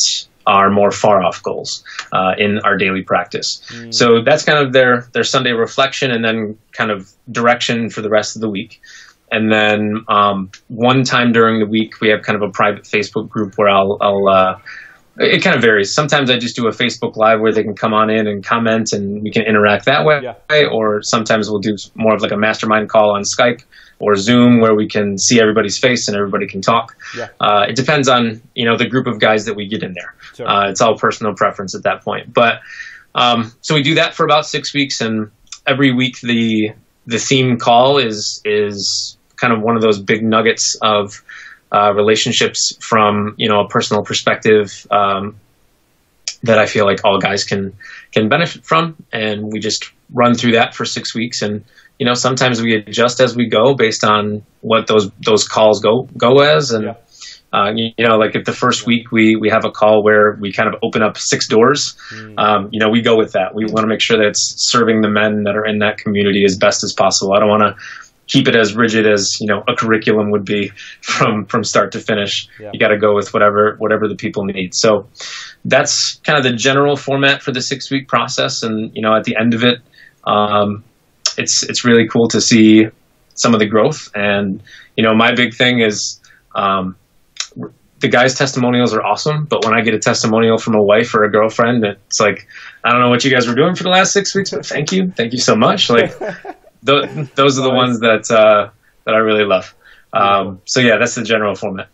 are more far off goals uh, in our daily practice. Mm. So that's kind of their their Sunday reflection, and then kind of direction for the rest of the week. And then um, one time during the week, we have kind of a private Facebook group where I'll, I'll uh, it kind of varies. Sometimes I just do a Facebook Live where they can come on in and comment, and we can interact that way. Yeah. Or sometimes we'll do more of like a mastermind call on Skype or Zoom where we can see everybody's face and everybody can talk. Yeah. Uh, it depends on you know the group of guys that we get in there. Sure. Uh, it's all personal preference at that point. But Um, so we do that for about six weeks, and every week the the theme call is is kind of one of those big nuggets of uh, relationships from you know a personal perspective um, that I feel like all guys can can benefit from, and we just run through that for six weeks, and you know sometimes we adjust as we go based on what those those calls go go as, and Yeah. uh, you, you know like if the first week we we have a call where we kind of open up six doors, um, you know we go with that. We want to make sure that it's serving the men that are in that community as best as possible. I don't want to keep it as rigid as you know a curriculum would be from from start to finish. Yeah. You got to go with whatever whatever the people need. So that's kind of the general format for the six week process, and you know at the end of it, um, it's it's really cool to see some of the growth. And you know my big thing is. Um, the guys' testimonials are awesome, but when I get a testimonial from a wife or a girlfriend, it's like, I don't know what you guys were doing for the last six weeks, but thank you, thank you so much. Like, th- those are the ones that uh, that I really love. Um, so yeah, that's the general format.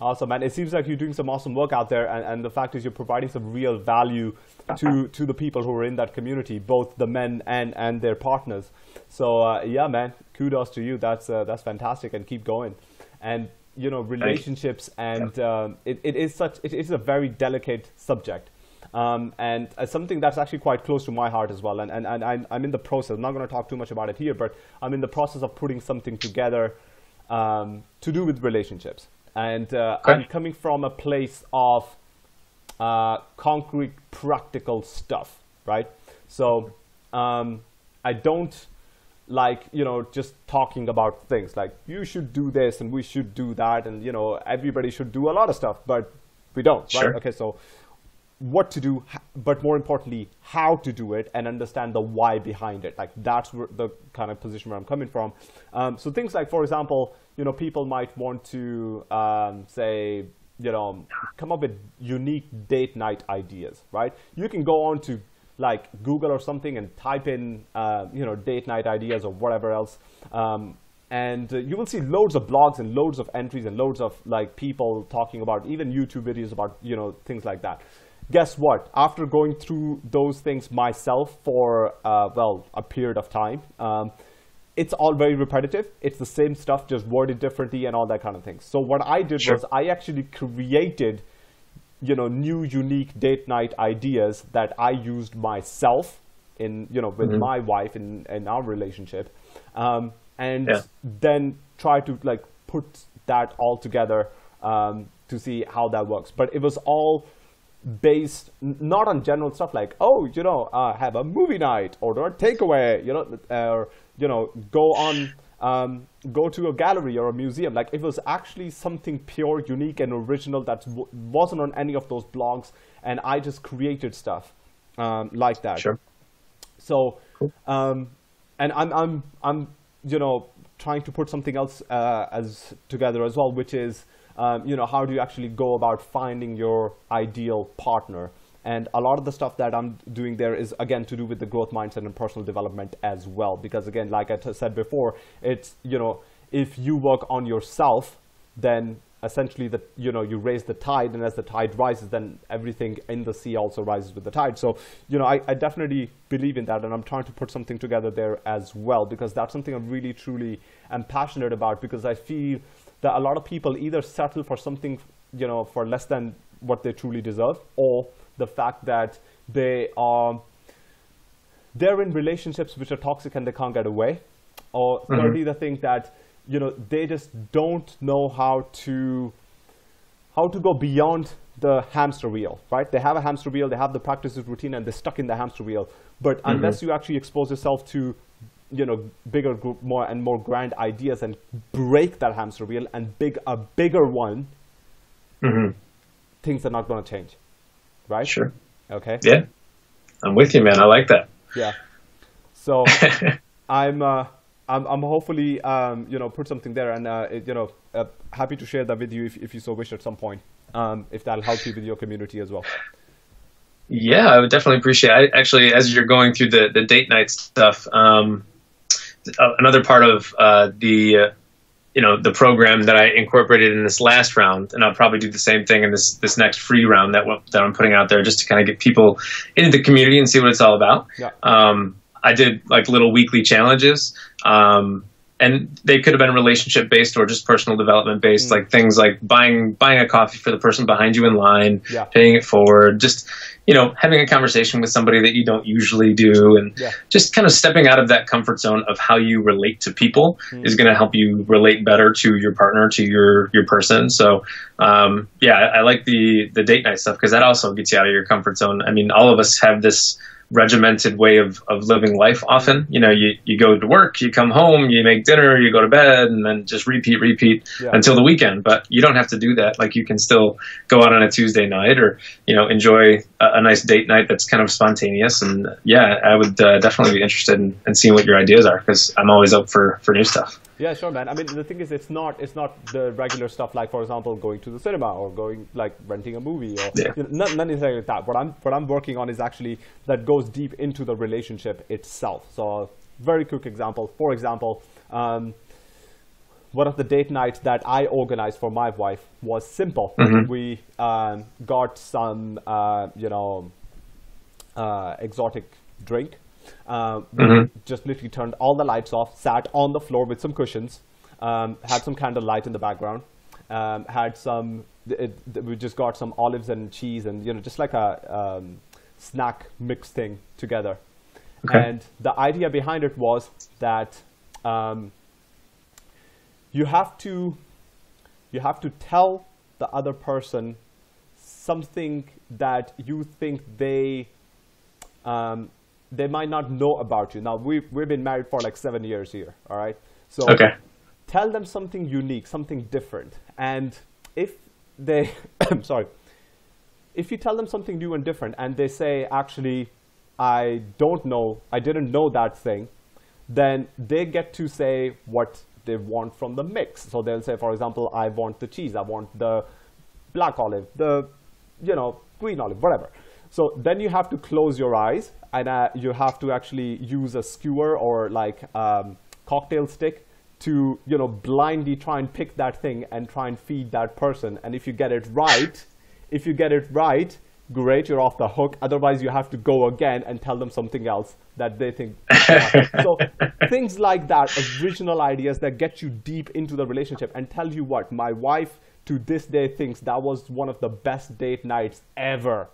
Awesome, man. It seems like you're doing some awesome work out there, and, and the fact is you're providing some real value to to the people who are in that community, both the men and and their partners. So uh, yeah, man, kudos to you. That's uh, that's fantastic, and keep going. And you know, relationships, and um, it, it is such it is a very delicate subject. Um, and uh, something that's actually quite close to my heart as well. And, and, and I'm, I'm in the process, I'm not going to talk too much about it here, but I'm in the process of putting something together um, to do with relationships. And uh, Okay. I'm coming from a place of uh, concrete, practical stuff, right? So um, I don't like, you know, just talking about things like you should do this and we should do that, and, you know, everybody should do a lot of stuff, but we don't, right? Okay, so what to do, but more importantly, how to do it and understand the why behind it. Like that's the kind of position where I'm coming from. Um, so things like, for example, you know, people might want to um, say, you know, come up with unique date night ideas, right? You can go on to like Google or something and type in, uh, you know, date night ideas or whatever else. Um, and uh, you will see loads of blogs and loads of entries and loads of like people talking about even YouTube videos about you know things like that. Guess what? After going through those things myself for uh, well a period of time, um, it's all very repetitive. It's the same stuff, just worded differently and all that kind of thing. So what I did Sure. was I actually created you know new unique date night ideas that I used myself in you know with my wife in in our relationship, um, and Yeah. then try to like put that all together um, to see how that works. But it was all based not on general stuff like oh you know uh, have a movie night order a takeaway you know or you know go on um, go to a gallery or a museum like it was actually something pure unique and original that w- wasn't on any of those blogs and i just created stuff um, like that Sure. so, um, and I'm, I'm, I'm, you know, trying to put something else uh, as together as well, which is, um, you know, how do you actually go about finding your ideal partner? And a lot of the stuff that I'm doing there is again to do with the growth mindset and personal development as well. Because again, like I said before, it's you know, if you work on yourself, then essentially the you know you raise the tide and as the tide rises then everything in the sea also rises with the tide so you know I, I definitely believe in that and i'm trying to put something together there as well because that's something i'm really truly am passionate about because i feel that a lot of people either settle for something you know for less than what they truly deserve or the fact that they are they're in relationships which are toxic and they can't get away. Or mm-hmm. thirdly, the thing that you know they just don't know how to how to go beyond the hamster wheel, right? They have a hamster wheel, they have the practices routine, and they're stuck in the hamster wheel. But mm-hmm. unless you actually expose yourself to you know bigger group more and more grand ideas and break that hamster wheel and big a bigger one mm-hmm. things are not going to change right Sure. okay Yeah. I'm with you, man. I like that. yeah so i'm uh I'm, I'm hopefully um, you know put something there and uh, it, you know uh, happy to share that with you if, if you so wish at some point um, if that'll help you with your community as well Yeah, I would definitely appreciate. It. I, actually, as you're going through the the date night stuff, um, another part of uh, the uh, you know the program that I incorporated in this last round, and I'll probably do the same thing in this this next free round that that I'm putting out there, just to kind of get people into the community and see what it's all about. Yeah. Um, I did like little weekly challenges. Um, and they could have been relationship based or just personal development based, Mm. like things like buying buying a coffee for the person behind you in line, Yeah. paying it forward, just you know having a conversation with somebody that you don't usually do, and Yeah. just kind of stepping out of that comfort zone of how you relate to people Mm. is going to help you relate better to your partner, to your your person. So um, yeah, I, I like the the date night stuff because that also gets you out of your comfort zone. I mean, all of us have this regimented way of, of living life often. You know you, you go to work you come home you make dinner you go to bed and then just repeat repeat Yeah. until the weekend. But you don't have to do that. Like you can still go out on a tuesday night or you know enjoy a, a nice date night that's kind of spontaneous. And yeah i would uh, definitely be interested in, in seeing what your ideas are because i'm always up for for new stuff Yeah, sure, man. I mean, the thing is, it's not it's not the regular stuff like, for example, going to the cinema or going like renting a movie or Yeah. you know, necessarily like that. What I'm what I'm working on is actually that goes deep into the relationship itself. So, a very quick example. For example, um, one of the date nights that I organized for my wife was simple. We um, got some, uh, you know, uh, exotic drink. Uh, we just literally turned all the lights off, sat on the floor with some cushions, um, had some candlelight in the background, um, had some. It, it- we just got some olives and cheese and you know just like a um, snack mix thing together. Okay. And the idea behind it was that um, you have to you have to tell the other person something that you think they um, they might not know about you. Now we've we've been married for like seven years here. All right, so okay tell them something unique, something different, and if they I'm sorry, if you tell them something new and different, and they say actually I don't know, I didn't know that thing, then they get to say what they want from the mix. So they'll say, for example, I want the cheese, I want the black olive, the you know green olive, whatever. So then you have to close your eyes and uh, you have to actually use a skewer or like um, cocktail stick to you know blindly try and pick that thing and try and feed that person. And if you get it right, if you get it right, great, you're off the hook. Otherwise, you have to go again and tell them something else that they think. so things like that, original ideas that get you deep into the relationship and tell you what my wife to this day thinks that was one of the best date nights ever.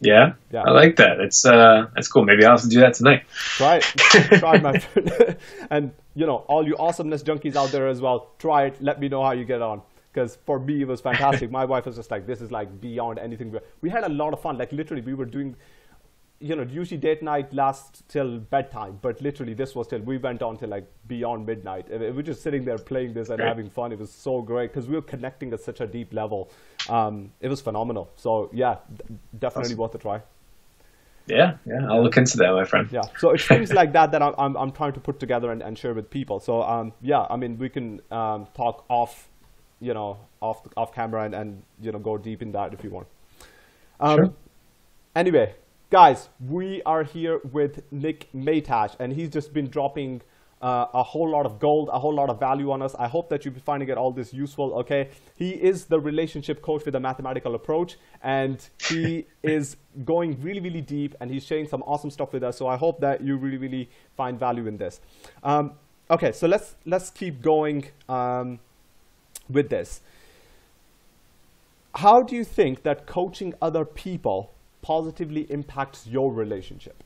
Yeah, Yeah. i like that it's uh that's cool maybe i'll have to do that tonight Try it. try my friend. and you know, all you awesomeness junkies out there as well, try it. Let me know how you get on. Because for me, it was fantastic. my wife was just like, this is like beyond anything. we- We had a lot of fun. Like literally, we were doing, you know, usually date night lasts till bedtime, but literally this was till we went on till like beyond midnight. And We were just sitting there playing this and Great. having fun. It was so great because we were connecting at such a deep level. Um, it was phenomenal. So yeah, definitely Awesome. worth a try. yeah yeah i'll look into that my friend Yeah. So it's things like that that I'm, I'm, I'm trying to put together and, and share with people. So um, yeah, I mean, we can um, talk off, you know, off off camera and, and you know go deep in that if you want. Um, Sure. Anyway, guys, we are here with Nick Matiash, and he's just been dropping uh, a whole lot of gold, a whole lot of value on us. I hope that you'll be finding it all this useful. Okay, he is the relationship coach with a mathematical approach, and he is going really, really deep, and he's sharing some awesome stuff with us. So I hope that you really, really find value in this. Um, okay, so let's let's keep going um, with this. How do you think that coaching other people positively impacts your relationship?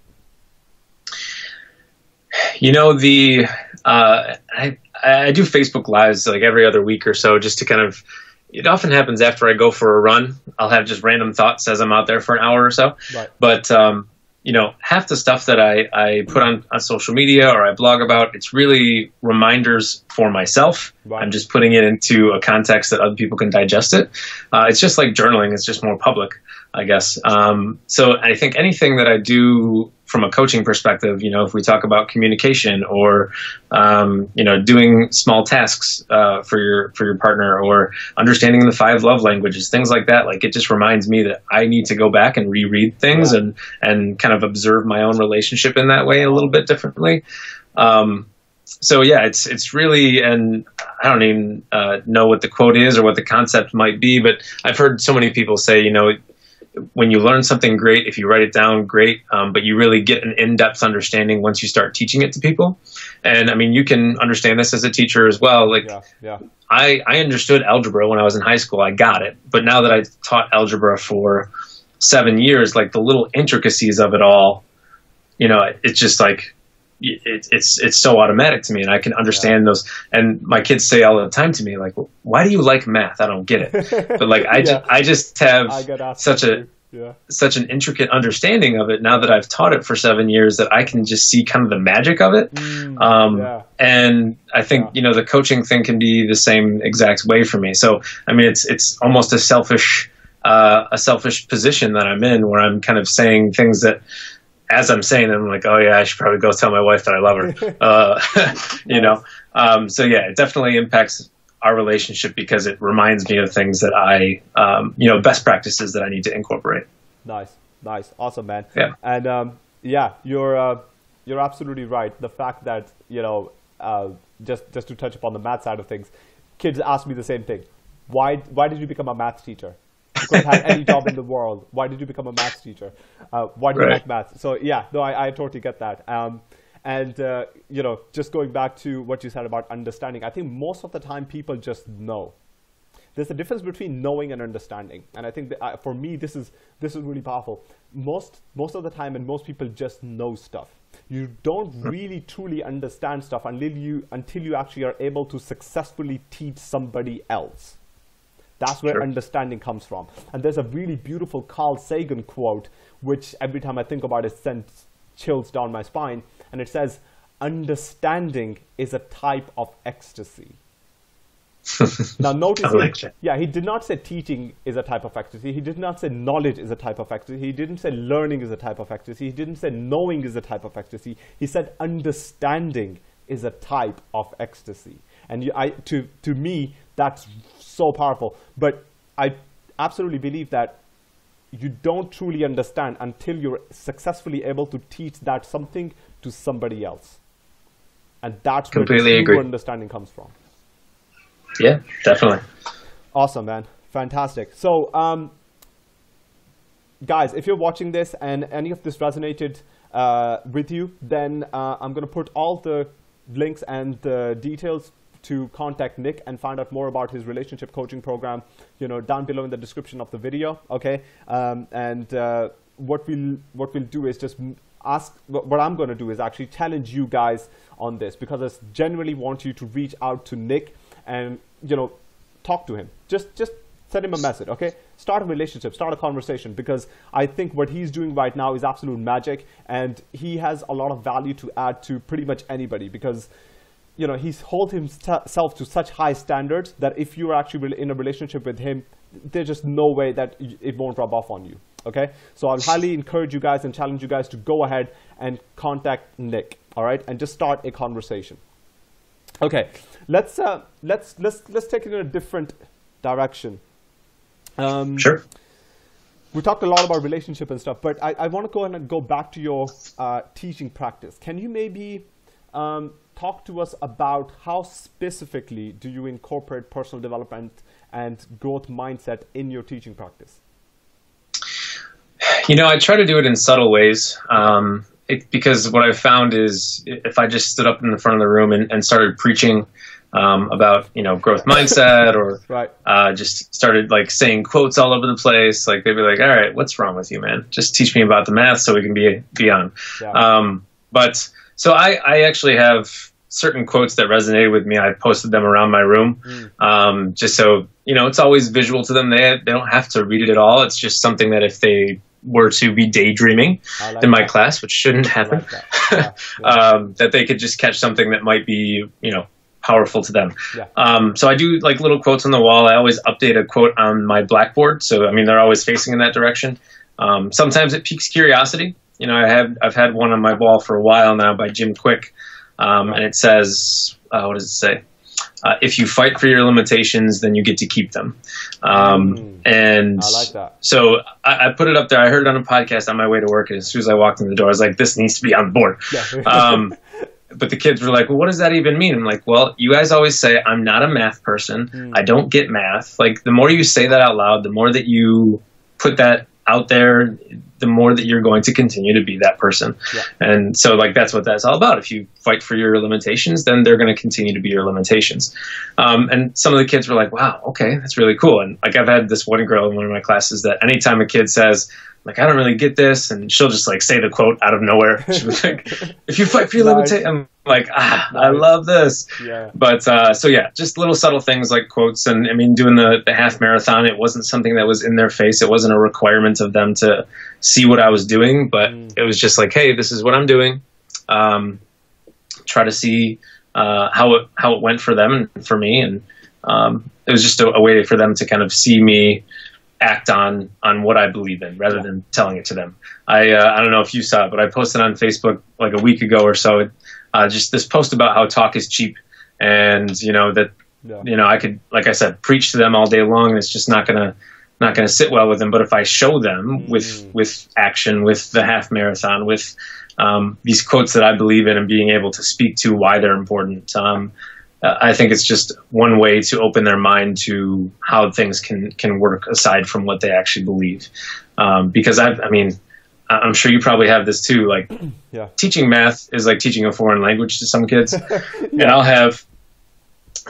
You know the uh, I I do Facebook lives like every other week or so just to kind of. It often happens after I go for a run. I'll have just random thoughts as I'm out there for an hour or so. Right. But um, you know, half the stuff that I, I put on, on social media or I blog about, it's really reminders for myself. Right. I'm just putting it into a context that other people can digest it. Uh, it's just like journaling. It's just more public, I guess. Um, so I think anything that I do from a coaching perspective, you know, if we talk about communication or, um, you know, doing small tasks uh, for your for your partner or understanding the five love languages, things like that, like it just reminds me that I need to go back and reread things Yeah. and and kind of observe my own relationship in that way a little bit differently. Um, so yeah, it's it's really, and I don't even uh, know what the quote is or what the concept might be, but I've heard so many people say, you know, when you learn something great, if you write it down, great, um, but you really get an in-depth understanding once you start teaching it to people. And I mean, you can understand this as a teacher as well. Like, Yeah, yeah, I, I understood algebra when I was in high school. I got it. But now that I taught algebra for seven years, like the little intricacies of it all, you know, it's just like it, it's it's so automatic to me, and I can understand those. And my kids say all the time to me, like, "Why do you like math? I don't get it." But like, I Yeah. just I just have I such a yeah, such an intricate understanding of it now that I've taught it for seven years that I can just see kind of the magic of it. Mm, Um, yeah. And I think Yeah. you know the coaching thing can be the same exact way for me. So I mean, it's it's almost a selfish uh, a selfish position that I'm in where I'm kind of saying things that. As I'm saying, them, I'm like, oh yeah, I should probably go tell my wife that I love her. uh, you know, um, so yeah, it definitely impacts our relationship because it reminds me of things that I, um, you know, best practices that I need to incorporate. Nice, nice, awesome, man. Yeah. And um, yeah, you're uh, you're absolutely right. The fact that you know, uh, just just to touch upon the math side of things, kids ask me the same thing. Why why did you become a math teacher? You could have had any job in the world. Why did you become a math teacher? Uh, why do you Right. like math? So yeah, no, I, I totally get that. Um, and uh, you know, just going back to what you said about understanding, I think most of the time people just know there's a difference between knowing and understanding and i think that, uh, for me this is this is really powerful most most of the time and most people just know stuff you don't really truly understand stuff until you until you actually are able to successfully teach somebody else that's where Sure. understanding comes from and there's a really beautiful carl sagan quote which every time i think about it sends chills down my spine and it says understanding is a type of ecstasy now notice, he- like yeah, he did not say teaching is a type of ecstasy. He did not say knowledge is a type of ecstasy. He didn't say learning is a type of ecstasy. He didn't say knowing is a type of ecstasy. He said understanding is a type of ecstasy. And you, I, to, to me, that's so powerful. But I absolutely believe that you don't truly understand until you're successfully able to teach that something to somebody else. And that's where Completely true agree. understanding comes from. Yeah, definitely. Awesome, man. Fantastic. So, um, guys, if you're watching this and any of this resonated uh, with you, then uh, I'm going to put all the links and the details to contact Nick and find out more about his relationship coaching program, you know, down below in the description of the video. Okay. Um, and uh, what we'll what we'll do is just ask. What I'm going to do is actually challenge you guys on this because I genuinely want you to reach out to Nick and you know talk to him. Just just send him a message, okay? Start a relationship, start a conversation because I think what he's doing right now is absolute magic and he has a lot of value to add to pretty much anybody because you know he's hold himself to such high standards that if you're actually in a relationship with him there's just no way that it won't rub off on you okay so i'll highly encourage you guys and challenge you guys to go ahead and contact nick all right and just start a conversation okay let's uh, let's let's let's take it in a different direction um, Sure. we talked a lot about relationship and stuff, but I, I want to go and go back to your uh, teaching practice. Can you maybe um, talk to us about how specifically do you incorporate personal development and growth mindset in your teaching practice? You know, I try to do it in subtle ways. Um, it, because what I've found is if I just stood up in the front of the room and, and started preaching um, about, you know, growth mindset or Right. uh, just started like saying quotes all over the place, like they'd be like, all right, what's wrong with you, man? Just teach me about the math so we can be, be on. Yeah. Um, but so I, I actually have certain quotes that resonated with me. I posted them around my room, um, just so you know. It's always visual to them. They they don't have to read it at all. It's just something that if they were to be daydreaming like in my that. class, which shouldn't happen, like that. Yeah, yeah. um, that they could just catch something that might be you know powerful to them. Yeah. Um, so I do like little quotes on the wall. I always update a quote on my blackboard. So I mean, they're always facing in that direction. Um, sometimes it piques curiosity. You know, I have I've had one on my wall for a while now by Jim Kwik, um, and it says, uh, what does it say? Uh, if you fight for your limitations, then you get to keep them. Um, Mm. and I like that. so I, I put it up there. I heard it on a podcast on my way to work, and as soon as I walked in the door, I was like, "This needs to be on the board." Yeah. um, but the kids were like, well, what does that even mean? I'm like, well, you guys always say I'm not a math person. Mm. I don't get math. Like the more you say that out loud, the more that you put that out there, the more that you're going to continue to be that person. Yeah. And so like that's what that's all about. If you fight for your limitations, then they're going to continue to be your limitations. Um, and some of the kids were like, wow, okay, that's really cool. And like I've had this one girl in one of my classes that anytime a kid says, like I don't really get this, and she'll just like say the quote out of nowhere. She was like, "If you fight for your nice. limitation," I'm like, "Ah, nice. I love this." Yeah. But uh, so yeah, just little subtle things like quotes, and I mean, doing the the half marathon, it wasn't something that was in their face. It wasn't a requirement of them to see what I was doing, but mm. it was just like, "Hey, this is what I'm doing." Um, try to see uh, how it how it went for them and for me, and um, it was just a, a way for them to kind of see me act on on what I believe in rather than telling it to them. I uh, I don't know if you saw it, but I posted on Facebook like a week ago or so, uh, just this post about how talk is cheap, and you know that yeah. you know I could like I said preach to them all day long, and it's just not gonna not gonna sit well with them. But if I show them mm. with with action, with the half marathon, with um, these quotes that I believe in, and being able to speak to why they're important. Um, uh, I think it's just one way to open their mind to how things can can work aside from what they actually believe. Um, because I, I mean, I'm sure you probably have this too. Like, yeah. teaching math is like teaching a foreign language to some kids, yeah. and I'll have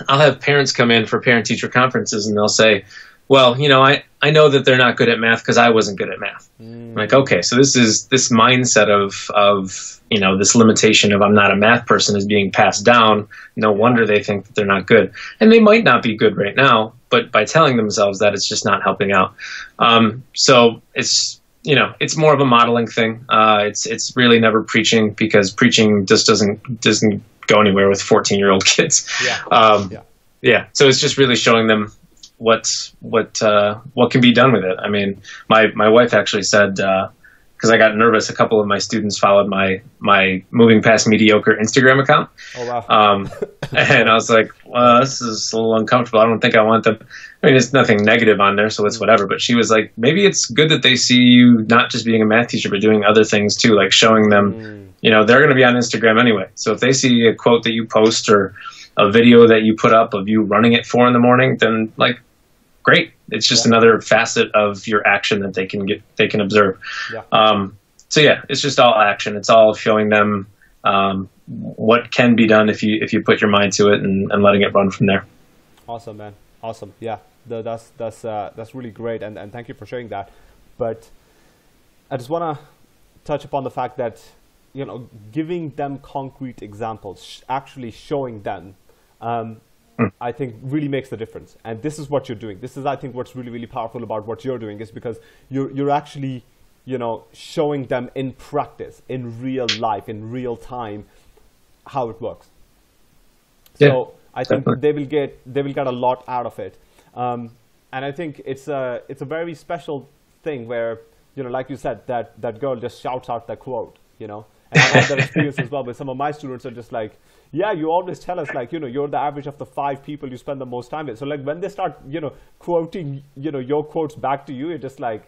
I'll have parents come in for parent teacher conferences, and they'll say, "Well, you know, I I know that they're not good at math because I wasn't good at math." Mm. like, okay, so this is this mindset of of you know this limitation of I'm not a math person is being passed down. No wonder they think that they're not good, and they might not be good right now. But by telling themselves that, it's just not helping out. Um, so it's you know it's more of a modeling thing. Uh, it's it's really never preaching because preaching just doesn't doesn't go anywhere with 14 year old kids. Yeah. Um, yeah. Yeah. So it's just really showing them what what uh, what can be done with it. I mean, my my wife actually said. Uh, because I got nervous. A couple of my students followed my my moving past mediocre Instagram account. Oh wow! Um, and I was like, well, this is a little uncomfortable. I don't think I want them. I mean, there's nothing negative on there, so it's whatever. But she was like, maybe it's good that they see you not just being a math teacher, but doing other things too, like showing them. Mm. You know, they're going to be on Instagram anyway. So if they see a quote that you post or a video that you put up of you running at four in the morning, then like great. It's just yeah. another facet of your action that they can get they can observe. Yeah. Um, so yeah, it's just all action. It's all showing them um, what can be done if you if you put your mind to it and, and letting it run from there. Awesome, man. Awesome. Yeah, the, that's that's uh, that's really great, and, and thank you for sharing that. But I just want to touch upon the fact that you know giving them concrete examples, sh- actually showing them um, mm. I think really makes the difference. And this is what you're doing. This is, I think, what's really, really powerful about what you're doing is because you're, you're actually, you know, showing them in practice, in real life, in real time, how it works. Yeah, so I think definitely. they will get they will get a lot out of it. Um, and I think it's a it's a very special thing where you know, like you said, that that girl just shouts out that quote, you know. And I have that experience as well. But some of my students are just like, yeah, you always tell us like, you know, you're the average of the five people you spend the most time with. So like when they start, you know, quoting, you know, your quotes back to you, you're just like,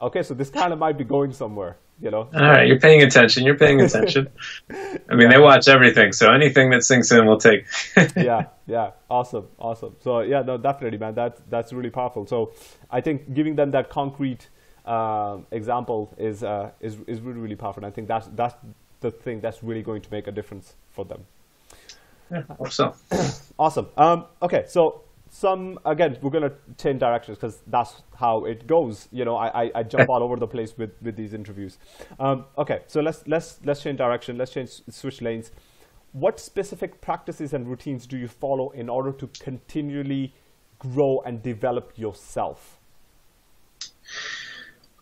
okay, so this kind of might be going somewhere, you know? All right, you're paying attention. You're paying attention. I mean, yeah. they watch everything, so anything that sinks in, we'll take. yeah, yeah, awesome, awesome. So yeah, no, definitely, man, that that's really powerful. So I think giving them that concrete uh, example is uh, is is really really powerful. And I think that's that's the thing that's really going to make a difference for them. Yeah, awesome. awesome. Um, okay, so some again, we're gonna change directions because that's how it goes. You know, I, I, I jump all over the place with, with these interviews. Um, okay, so let's let's let's change direction. Let's change switch lanes. What specific practices and routines do you follow in order to continually grow and develop yourself?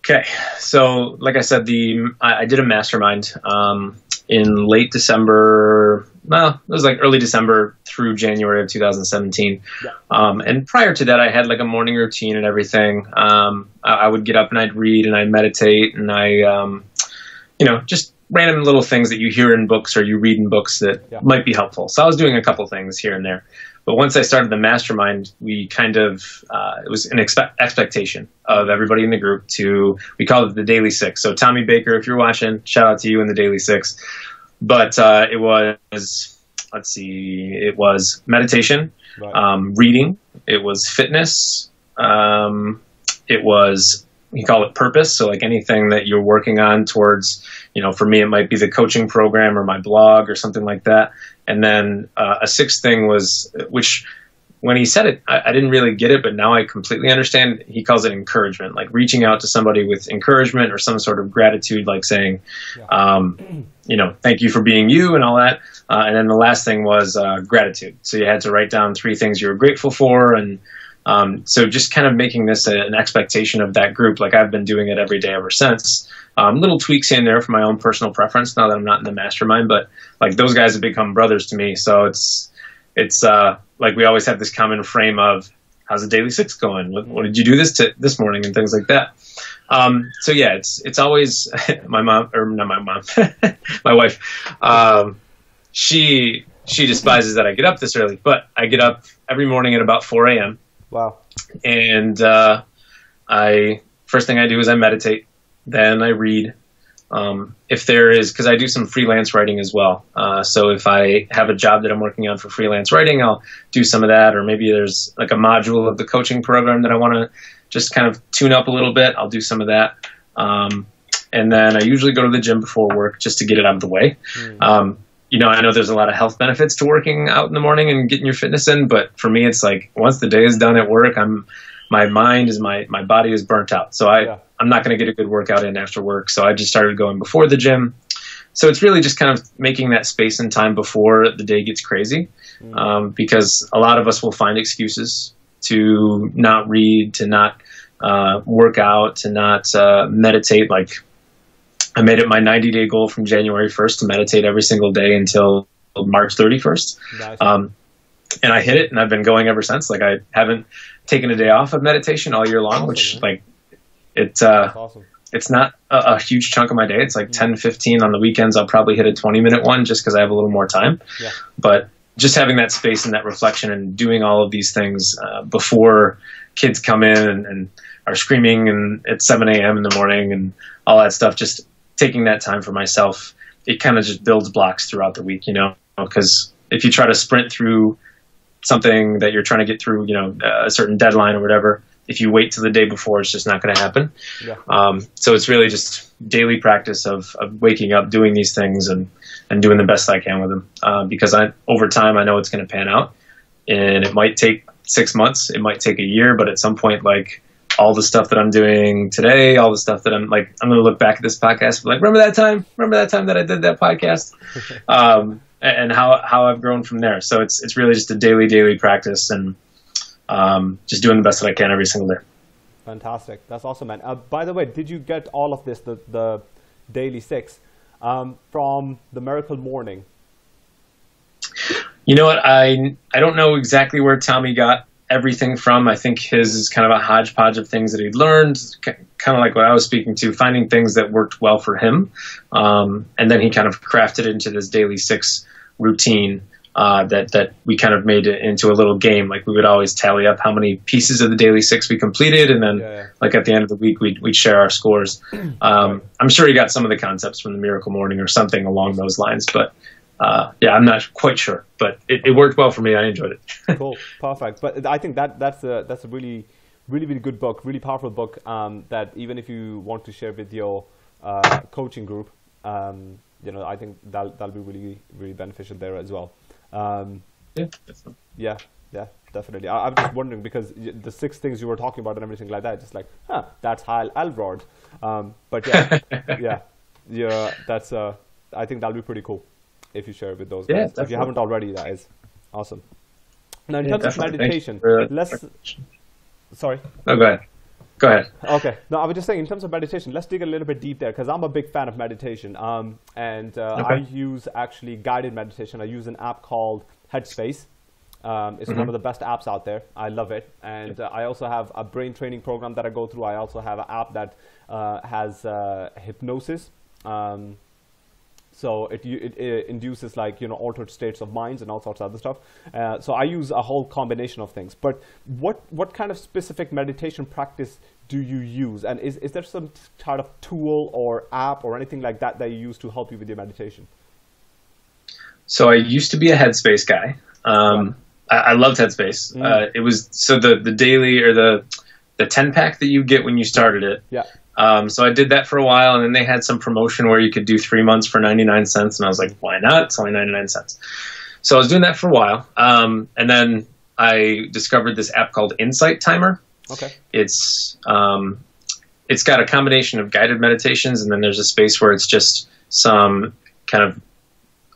Okay, so like I said, the I, I did a mastermind um, in late December. Well, it was like early December through January of 2017. Yeah. Um, and prior to that, I had like a morning routine and everything. Um, I, I, would get up and I'd read and I'd meditate and I, um, you know, just random little things that you hear in books or you read in books that yeah. might be helpful. So I was doing a couple things here and there. But once I started the mastermind, we kind of uh, it was an expe- expectation of everybody in the group to we called it the Daily Six. So Tommy Baker, if you're watching, shout out to you in the Daily Six. but uh, it was let's see, it was meditation, Right. um, reading, it was fitness, um, it was you call it purpose. So like anything that you're working on towards, you know, for me it might be the coaching program or my blog or something like that. And then uh, a sixth thing was which when he said it, I, I didn't really get it, but now I completely understand. He calls it encouragement, like reaching out to somebody with encouragement or some sort of gratitude, like saying, um, you know, thank you for being you and all that. Uh, and then the last thing was uh, gratitude. So you had to write down three things you were grateful for, and um, so just kind of making this a, an expectation of that group. Like I've been doing it every day ever since. Um, little tweaks in there for my own personal preference. Now that I'm not in the mastermind, but like those guys have become brothers to me. So it's it's uh, like we always have this common frame of how's the daily six going? What, what did you do this to, this morning and things like that. Um, so yeah, it's it's always my mom or not my mom, my wife. Um, she she despises that I get up this early, but I get up every morning at about 4 a.m. Wow. and uh, I first thing I do is I meditate, then I read. Um, if there is, because I do some freelance writing as well. Uh, so if I have a job that I'm working on for freelance writing, I'll do some of that. Or maybe there's like a module of the coaching program that I want to just kind of tune up a little bit. I'll do some of that. Um, and then I usually go to the gym before work just to get it out of the way. Um, you know, I know there's a lot of health benefits to working out in the morning and getting your fitness in, but for me, it's like once the day is done at work, I'm my mind is my my body is burnt out. So I Yeah. I'm not going to get a good workout in after work. So I just started going before the gym. So it's really just kind of making that space and time before the day gets crazy, um, because a lot of us will find excuses to not read, to not uh, work out, to not uh, meditate. Like I made it my 90 day goal from January 1st to meditate every single day until March 31st. Nice. Um, and I hit it, and I've been going ever since. Like I haven't taken a day off of meditation all year long, which Awesome, like it uh, awesome. it's not a, a huge chunk of my day. It's like 10, 15 on the weekends. I'll probably hit a 20 minute one just because I have a little more time. Yeah. But just having that space and that reflection and doing all of these things uh, before kids come in and, and are screaming and at 7 a.m. in the morning and all that stuff, just taking that time for myself, it kind of just builds blocks throughout the week, you know, because if you try to sprint through something that you're trying to get through, you know, a certain deadline or whatever, if you wait till the day before, it's just not going to happen. Yeah. Um, so it's really just daily practice of, of waking up, doing these things, and and doing the best I can with them. Uh, because I over time I know it's going to pan out, and it might take six months, it might take a year, but at some point, like all the stuff that I'm doing today, all the stuff that I'm like, I'm going to look back at this podcast, and be like, remember that time? Remember that time that I did that podcast? um, and and how how I've grown from there. So it's it's really just a daily daily practice and um, just doing the best that I can every single day. Fantastic. That's awesome, man. Uh, by the way, did you get all of this, the, the daily six, um, from the Miracle Morning? You know what? I I don't know exactly where Tommy got everything from. I think his is kind of a hodgepodge of things that he'd learned, kind of like what I was speaking to, finding things that worked well for him, um, and then he kind of crafted into this daily six routine. Uh, that that we kind of made it into a little game. Like we would always tally up how many pieces of the daily six we completed, and then yeah. like at the end of the week we'd we'd share our scores. Um, I'm sure he got some of the concepts from the Miracle Morning or something along those lines, but uh, yeah, I'm not quite sure. But it, it worked well for me. I enjoyed it. cool, perfect. But I think that that's a that's a really, really, really good book, really powerful book. Um, that even if you want to share with your uh, coaching group, um, you know, I think that that'll be really, really beneficial there as well. Um, yeah. yeah, yeah, definitely. I, I'm just wondering because the six things you were talking about and everything like that, just like, huh, that's Hal Elrod. Um, but yeah, yeah, yeah, that's. Uh, I think that'll be pretty cool if you share it with those Yeah, guys. If you haven't already, that is awesome. Now, in Yeah, terms of definitely. You meditation, for let's. Sorry. Oh, go ahead. Go ahead. Okay. No, I was just saying, in terms of meditation, let's dig a little bit deep there because I'm a big fan of meditation. Um, and uh, I use actually guided meditation. I use an app called Headspace. Um, it's one of the best apps out there. I love it. And uh, I also have a brain training program that I go through. I also have an app that uh, has uh, hypnosis. Um, so it, it, it induces like you know altered states of minds and all sorts of other stuff. Uh, so I use a whole combination of things. But what what kind of specific meditation practice do you use? And is, is there some kind of tool or app or anything like that that you use to help you with your meditation? So I used to be a Headspace guy. Um, I, I, loved Headspace. Mm. Uh, it was so the the daily or the the ten pack that you get when you started it. Yeah. Um, so I did that for a while, and then they had some promotion where you could do three months for ninety nine cents, and I was like, why not? It's only ninety nine cents. So I was doing that for a while, um, and then I discovered this app called Insight Timer. Okay. It's um, it's got a combination of guided meditations, and then there's a space where it's just some kind of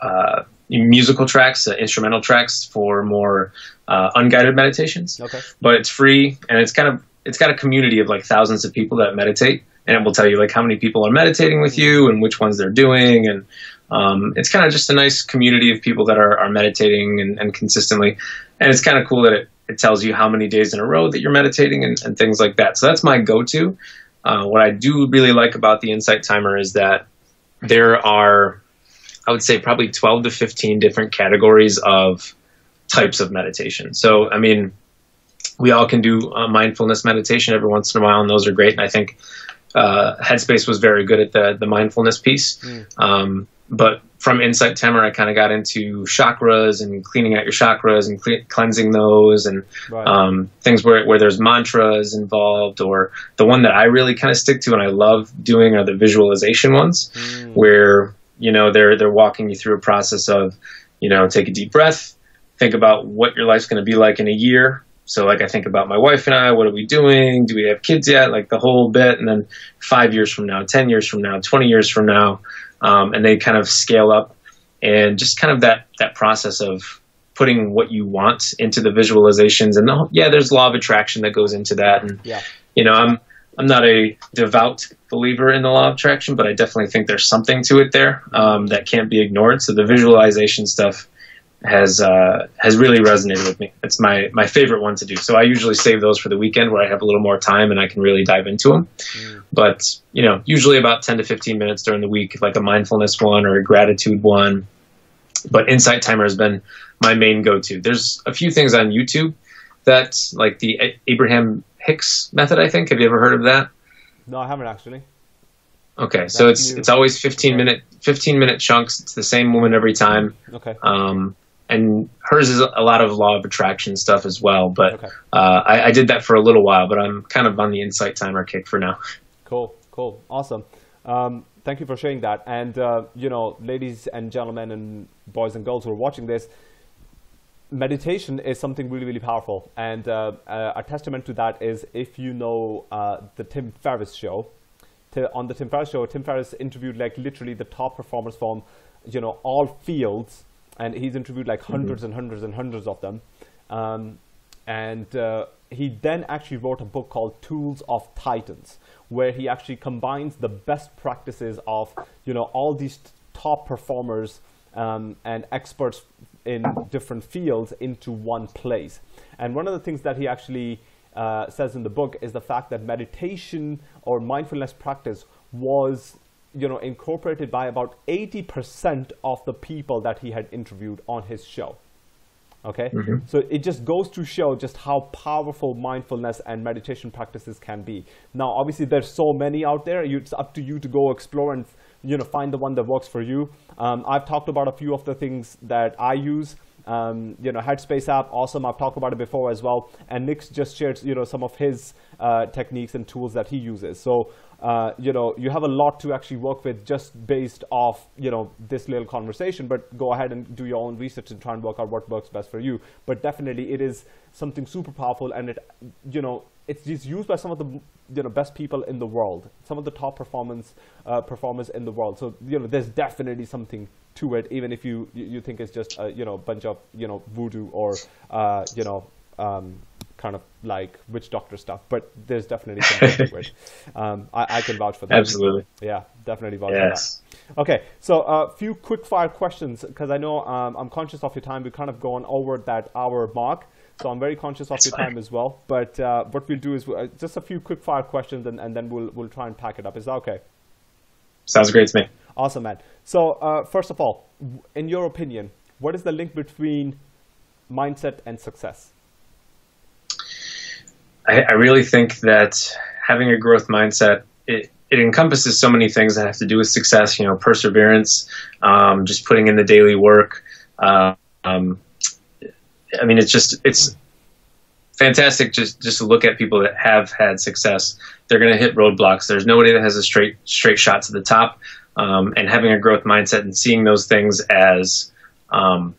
uh, musical tracks, uh, instrumental tracks for more uh, unguided meditations. Okay. But it's free, and it's kind of it's got a community of like thousands of people that meditate, and it will tell you like how many people are meditating with you and which ones they're doing, and um, it's kind of just a nice community of people that are, are meditating and, and consistently, and it's kind of cool that it, it tells you how many days in a row that you're meditating and, and things like that. So that's my go-to. Uh, what I do really like about the Insight Timer is that there are, I would say, probably 12 to 15 different categories of types of meditation. So, I mean, we all can do mindfulness meditation every once in a while, and those are great. And I think uh, Headspace was very good at the the mindfulness piece. Mm. Um, but from Insight Timer, I kind of got into chakras and cleaning out your chakras and cle- cleansing those and right. um, things where, where there's mantras involved. Or the one that I really kind of stick to and I love doing are the visualization ones, mm. where you know they're they're walking you through a process of you know take a deep breath, think about what your life's going to be like in a year. So like I think about my wife and I, what are we doing? Do we have kids yet? Like the whole bit, and then five years from now, ten years from now, twenty years from now um, and they kind of scale up and just kind of that that process of putting what you want into the visualizations and the, yeah there's law of attraction that goes into that and yeah. you know i'm i'm not a devout believer in the law of attraction but i definitely think there's something to it there um, that can't be ignored so the visualization stuff has uh, has really resonated with me. It's my my favorite one to do. So I usually save those for the weekend where I have a little more time and I can really dive into them. Mm. But you know, usually about ten to fifteen minutes during the week, like a mindfulness one or a gratitude one. But Insight Timer has been my main go-to. There's a few things on YouTube that, like the Abraham Hicks method. I think. Have you ever heard of that? No, I haven't actually. Okay, That's so it's new. it's always fifteen okay. minute fifteen minute chunks. It's the same woman every time. Okay. Um, and hers is a lot of law of attraction stuff as well. But okay. uh, I, I, did that for a little while, but I'm kind of on the insight timer kick for now. Cool, cool, awesome. Um, thank you for sharing that. And uh, you know, ladies and gentlemen, and boys and girls who are watching this, meditation is something really, really powerful. And uh, uh a testament to that is if you know uh, the Tim Ferriss show. To, on the Tim Ferriss show, Tim Ferriss interviewed like literally the top performers from, you know, all fields and he's interviewed like 100s mm-hmm. and hundreds and hundreds of them. Um, and uh, he then actually wrote a book called Tools of Titans, where he actually combines the best practices of you know all these t- top performers um, and experts in different fields into one place. And one of the things that he actually uh, says in the book is the fact that meditation or mindfulness practice was you know, incorporated by about 80% of the people that he had interviewed on his show. Okay, mm-hmm. so it just goes to show just how powerful mindfulness and meditation practices can be. Now, obviously, there's so many out there. It's up to you to go explore and you know find the one that works for you. Um, I've talked about a few of the things that I use. Um, you know, Headspace app, awesome. I've talked about it before as well. And Nick's just shared, you know, some of his uh, techniques and tools that he uses. So uh, you know, you have a lot to actually work with just based off, you know, this little conversation, but go ahead and do your own research and try and work out what works best for you. But definitely it is something super powerful and it, you know, it's used by some of the, you know, best people in the world, some of the top performance uh, performers in the world. So, you know, there's definitely something to it, even if you, you think it's just, a, you know, bunch of, you know, voodoo or, uh, you know, um, kind of like witch doctor stuff, but there's definitely something to it. Um, I, I, can vouch for that. Absolutely. Yeah, definitely vouch yes. for that. Okay, so a uh, few quick fire questions because I know um, I'm conscious of your time. We've kind of gone over that hour mark. So I'm very conscious of That's your fine. time as well. But uh, what we'll do is uh, just a few quick fire questions and, and then we'll, we'll try and pack it up. Is that okay? Sounds great to me. Awesome, man. So uh, first of all, in your opinion, what is the link between mindset and success? I, I really think that having a growth mindset it, it encompasses so many things that have to do with success. You know, perseverance, um, just putting in the daily work, Uh, um, I mean, it's just it's fantastic just just to look at people that have had success. They're going to hit roadblocks. There's nobody that has a straight straight shot to the top. Um, and having a growth mindset and seeing those things as um,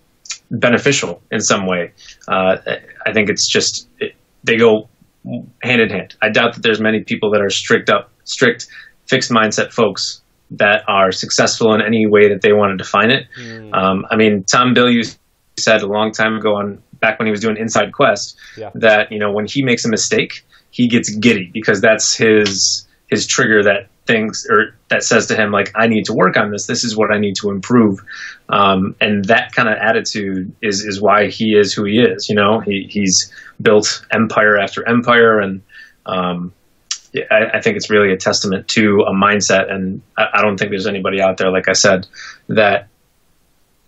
beneficial in some way, uh, I think it's just it, they go hand in hand. I doubt that there's many people that are strict up strict fixed mindset folks that are successful in any way that they want to define it. Mm. Um, I mean, Tom Bilyeu said a long time ago on back when he was doing Inside Quest yeah. that you know when he makes a mistake, he gets giddy because that's his his trigger that thinks or that says to him like I need to work on this. This is what I need to improve, um, and that kind of attitude is is why he is who he is. You know, he he's built empire after empire, and um, I, I, think it's really a testament to a mindset. And I, I don't think there's anybody out there, like I said, that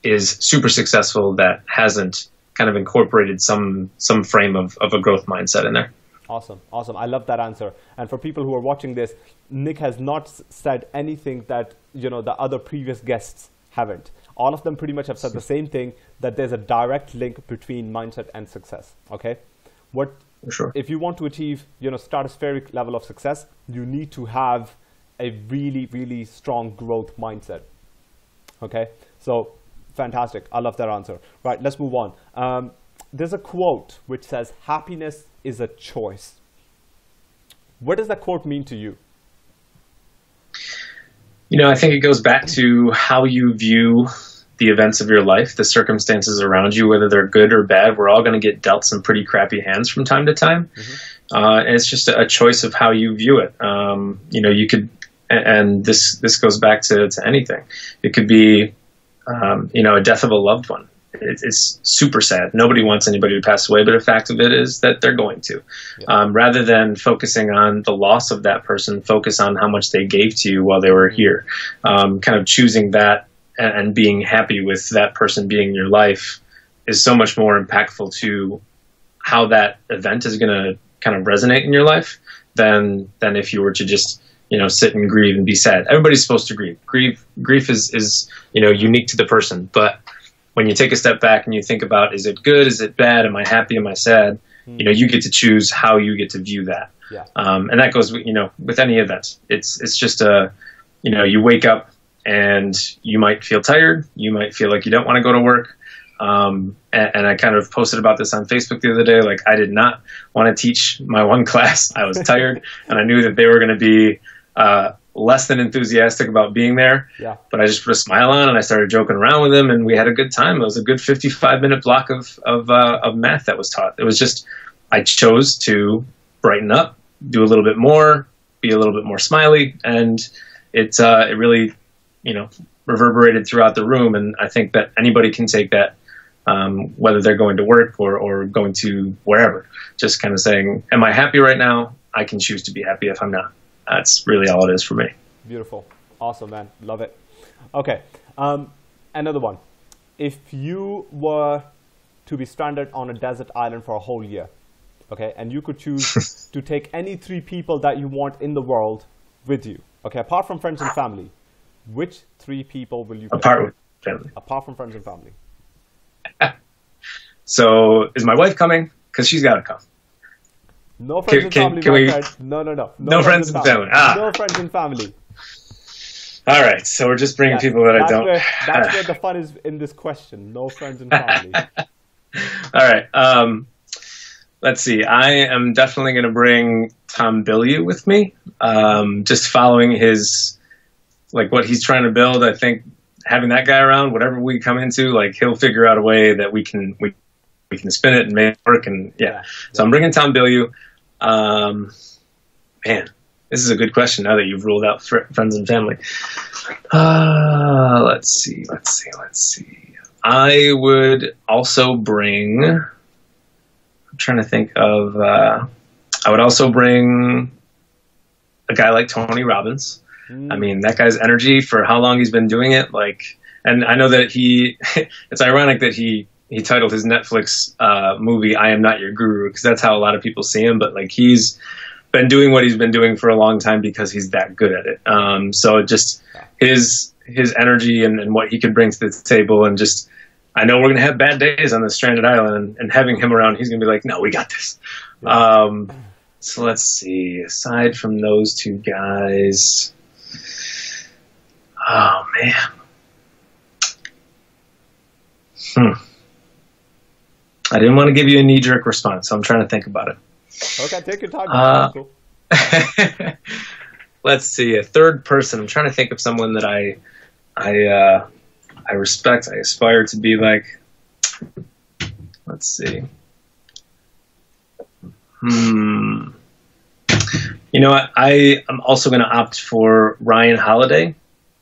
is super successful that hasn't kind of incorporated some some frame of, of a growth mindset in there. Awesome, awesome. I love that answer. And for people who are watching this, Nick has not said anything that you know the other previous guests haven't. All of them pretty much have said the same thing that there's a direct link between mindset and success. Okay, what sure. if you want to achieve you know stratospheric level of success, you need to have a really really strong growth mindset. Okay, so fantastic. I love that answer. Right, let's move on. Um, there's a quote which says, happiness is a choice. What does that quote mean to you? You know, I think it goes back to how you view the events of your life, the circumstances around you, whether they're good or bad. We're all going to get dealt some pretty crappy hands from time to time. Mm-hmm. Uh, and it's just a choice of how you view it. Um, you know, you could, and this this goes back to, to anything. It could be um, you know, a death of a loved one. It, it's super sad. Nobody wants anybody to pass away, but the fact of it is that they're going to. Yeah. Um, rather than focusing on the loss of that person, focus on how much they gave to you while they were here. Um, kind of choosing that and, being happy with that person being in your life is so much more impactful to how that event is going to kind of resonate in your life than than if you were to just you know sit and grieve and be sad. Everybody's supposed to grieve. Grief grief is is you know unique to the person, but when you take a step back and you think about is it good, is it bad, am I happy, am I sad? Mm. You know, you get to choose how you get to view that. Yeah. Um, and that goes, with, you know, with any event. It's it's just a, you know, you wake up and you might feel tired. You might feel like you don't want to go to work. Um, and, and, I kind of posted about this on Facebook the other day. Like I did not want to teach my one class. I was tired, and I knew that they were going to be uh, less than enthusiastic about being there. Yeah. But I just put a smile on and I started joking around with them, and we had a good time. It was a good 55 minute block of of, uh, of math that was taught. It was just I chose to brighten up, do a little bit more, be a little bit more smiley, and it uh, it really you know reverberated throughout the room. And I think that anybody can take that. Um, whether they're going to work or, or going to wherever, just kind of saying, Am I happy right now? I can choose to be happy if I'm not that's really all it is for me. Beautiful. Awesome, man. Love it. Okay. Um, another one. If you were to be stranded on a desert island for a whole year, okay, and you could choose to take any three people that you want in the world with you, okay, apart from friends and family, which three people will you apart from family? Apart from friends and family. so, is my wife coming? Because she's got to come. No friends can, and family. Can, we, no, no, no. No, no friends, and family. family. Ah. No friends and family. All right, so we're just bringing people that I don't. Where, that's where the fun is in this question. No friends and family. All right. Um, let's see. I am definitely going to bring Tom Bilyeu with me. Um, just following his, like what he's trying to build. I think having that guy around, whatever we come into, like he'll figure out a way that we can we we can spin it and make it work. And yeah, yeah. so I'm bringing Tom Bilyeu. Um, man, this is a good question now that you've ruled out fr- friends and family. Uh, let's see, let's see, let's see. I would also bring. I'm trying to think of. Uh, I would also bring a guy like Tony Robbins. Mm. I mean, that guy's energy for how long he's been doing it, like, and I know that he. it's ironic that he he titled his Netflix uh, movie "I Am Not Your Guru" because that's how a lot of people see him. But like he's been doing what he's been doing for a long time because he's that good at it. Um, so just his his energy and, and, what he could bring to the table, and just I know we're going to have bad days on this stranded island, and, and having him around, he's going to be like, "No, we got this." Um, so let's see. Aside from those two guys, oh man, hmm. I didn't want to give you a knee jerk response, so I'm trying to think about it. Okay, take your time. Uh, cool. let's see. A third person. I'm trying to think of someone that I, I, uh, I respect. I aspire to be like. Let's see. Hmm. You know what? I am also going to opt for Ryan Holiday.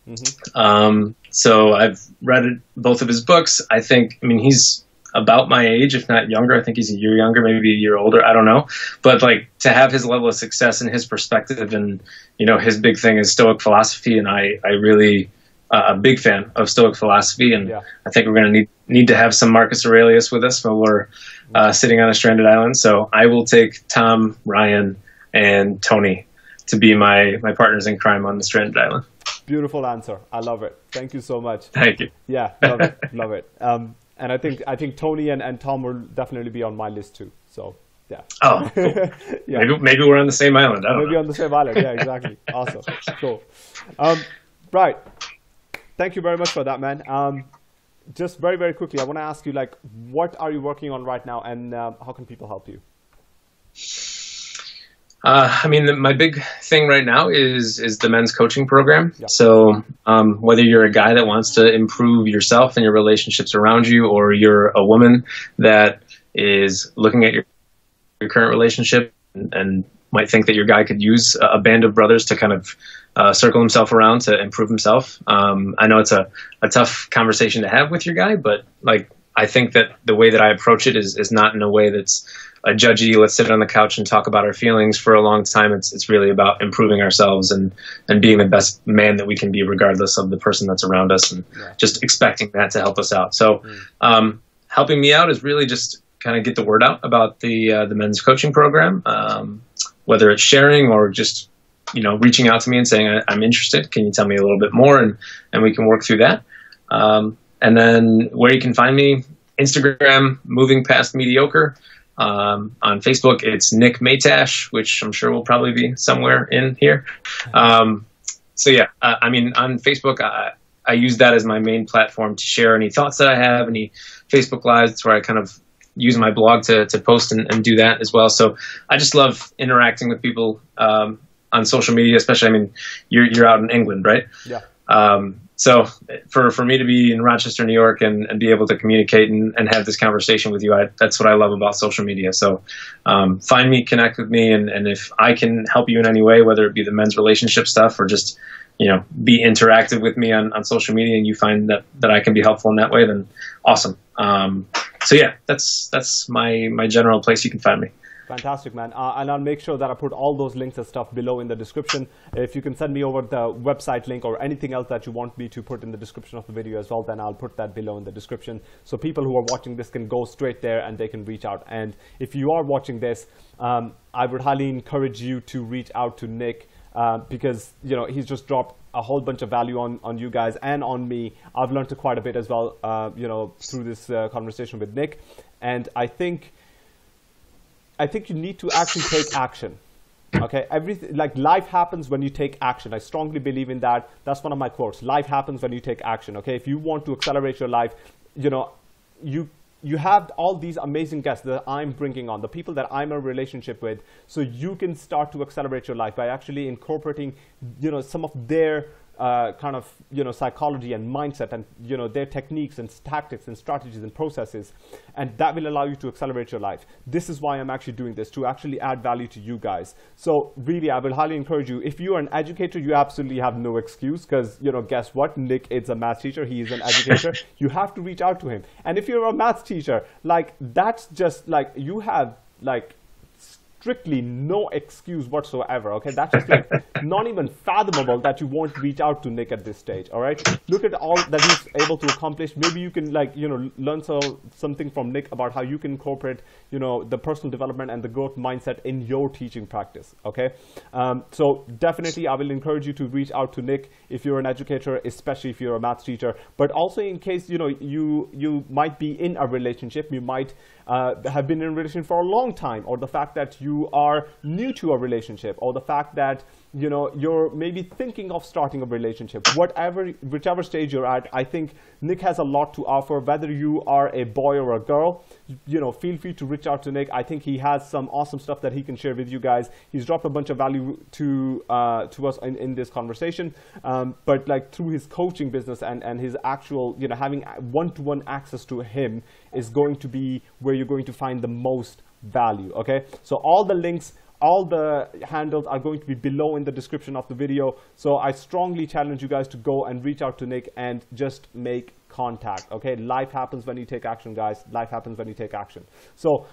Mm-hmm. Um, so I've read both of his books. I think. I mean, he's about my age, if not younger. I think he's a year younger, maybe a year older. I don't know. But like to have his level of success and his perspective, and you know, his big thing is Stoic philosophy, and I I really uh, a big fan of Stoic philosophy, and yeah. I think we're going to need need to have some Marcus Aurelius with us when we're uh, sitting on a stranded island. So I will take Tom, Ryan, and Tony to be my my partners in crime on the stranded island. Beautiful answer. I love it. Thank you so much. Thank you. Yeah, love it. love it. Um, and I think I think Tony and, and Tom will definitely be on my list too. So yeah. Oh, cool. yeah. Maybe maybe we're on the same island. maybe know. on the same island. Yeah, exactly. awesome. Cool. Um, right. Thank you very much for that, man. Um, just very very quickly, I want to ask you like, what are you working on right now, and uh, how can people help you? Uh, I mean, my big thing right now is is the men's coaching program. Yeah. So um, whether you're a guy that wants to improve yourself and your relationships around you, or you're a woman that is looking at your, your current relationship and, and, might think that your guy could use a band of brothers to kind of uh, circle himself around to improve himself. Um, I know it's a, a tough conversation to have with your guy, but like I think that the way that I approach it is is not in a way that's a judgy let's sit on the couch and talk about our feelings for a long time. It's it's really about improving ourselves and and being the best man that we can be regardless of the person that's around us and yeah. just expecting that to help us out. So mm. um, helping me out is really just kind of get the word out about the uh, the men's coaching program. Um, whether it's sharing or just you know reaching out to me and saying I'm interested. Can you tell me a little bit more? And and we can work through that. Um, and then where you can find me Instagram moving past mediocre um, on Facebook, it's Nick Matiash, which I'm sure will probably be somewhere in here. Um, so yeah, uh, I mean, on Facebook, I, I use that as my main platform to share any thoughts that I have, any Facebook lives where I kind of use my blog to, to post and, and do that as well. So I just love interacting with people um, on social media, especially. I mean, you're you're out in England, right? Yeah. Um, so for, for me to be in Rochester, New York, and, and be able to communicate and, and have this conversation with you, I, that's what I love about social media. So um, find me, connect with me, and, and if I can help you in any way, whether it be the men's relationship stuff or just you know be interactive with me on, on social media, and you find that, that I can be helpful in that way, then awesome. Um, so yeah, that's that's my my general place you can find me. Fantastic, man. Uh, and I'll make sure that I put all those links and stuff below in the description. If you can send me over the website link or anything else that you want me to put in the description of the video as well, then I'll put that below in the description. So people who are watching this can go straight there and they can reach out. And if you are watching this, um, I would highly encourage you to reach out to Nick uh, because you know he's just dropped a whole bunch of value on, on you guys and on me. I've learned quite a bit as well, uh, you know, through this uh, conversation with Nick. And I think I think you need to actually take action. Okay, everything like life happens when you take action. I strongly believe in that. That's one of my quotes. Life happens when you take action. Okay, if you want to accelerate your life, you know, you you have all these amazing guests that I'm bringing on, the people that I'm in a relationship with, so you can start to accelerate your life by actually incorporating, you know, some of their uh, kind of you know psychology and mindset and you know their techniques and tactics and strategies and processes and that will allow you to accelerate your life. This is why i'm actually doing this to actually add value to you guys. So really i will highly encourage you. If you are an educator you absolutely have no excuse because you know guess what? Nick is a math teacher. He is an educator. You have to reach out to him. And if you're a math teacher like that's just like you have like strictly no excuse whatsoever. Okay, that's just like not even fathomable that you won't reach out to Nick at this stage. All right, look at all that he's able to accomplish. Maybe you can like you know learn so something from Nick about how you can incorporate you know the personal development and the growth mindset in your teaching practice. Okay, um, so definitely I will encourage you to reach out to Nick if you're an educator, especially if you're a math teacher, but also in case you know you you might be in a relationship, you might uh, have been in a relationship for a long time, or the fact that you are new to a relationship, or the fact that you know you're maybe thinking of starting a relationship. Whatever, whichever stage you're at, I think Nick has a lot to offer. Whether you are a boy or a girl, you know, feel free to reach out to Nick. I think he has some awesome stuff that he can share with you guys. He's dropped a bunch of value to uh, to us in, in this conversation, um, but like through his coaching business and and his actual, you know, having one-to-one access to him is going to be where you're going to find the most value. Okay, so all the links all the handles are going to be below in the description of the video. So I strongly challenge you guys to go and reach out to Nick and just make contact. Okay, life happens when you take action, guys. Life happens when you take action. So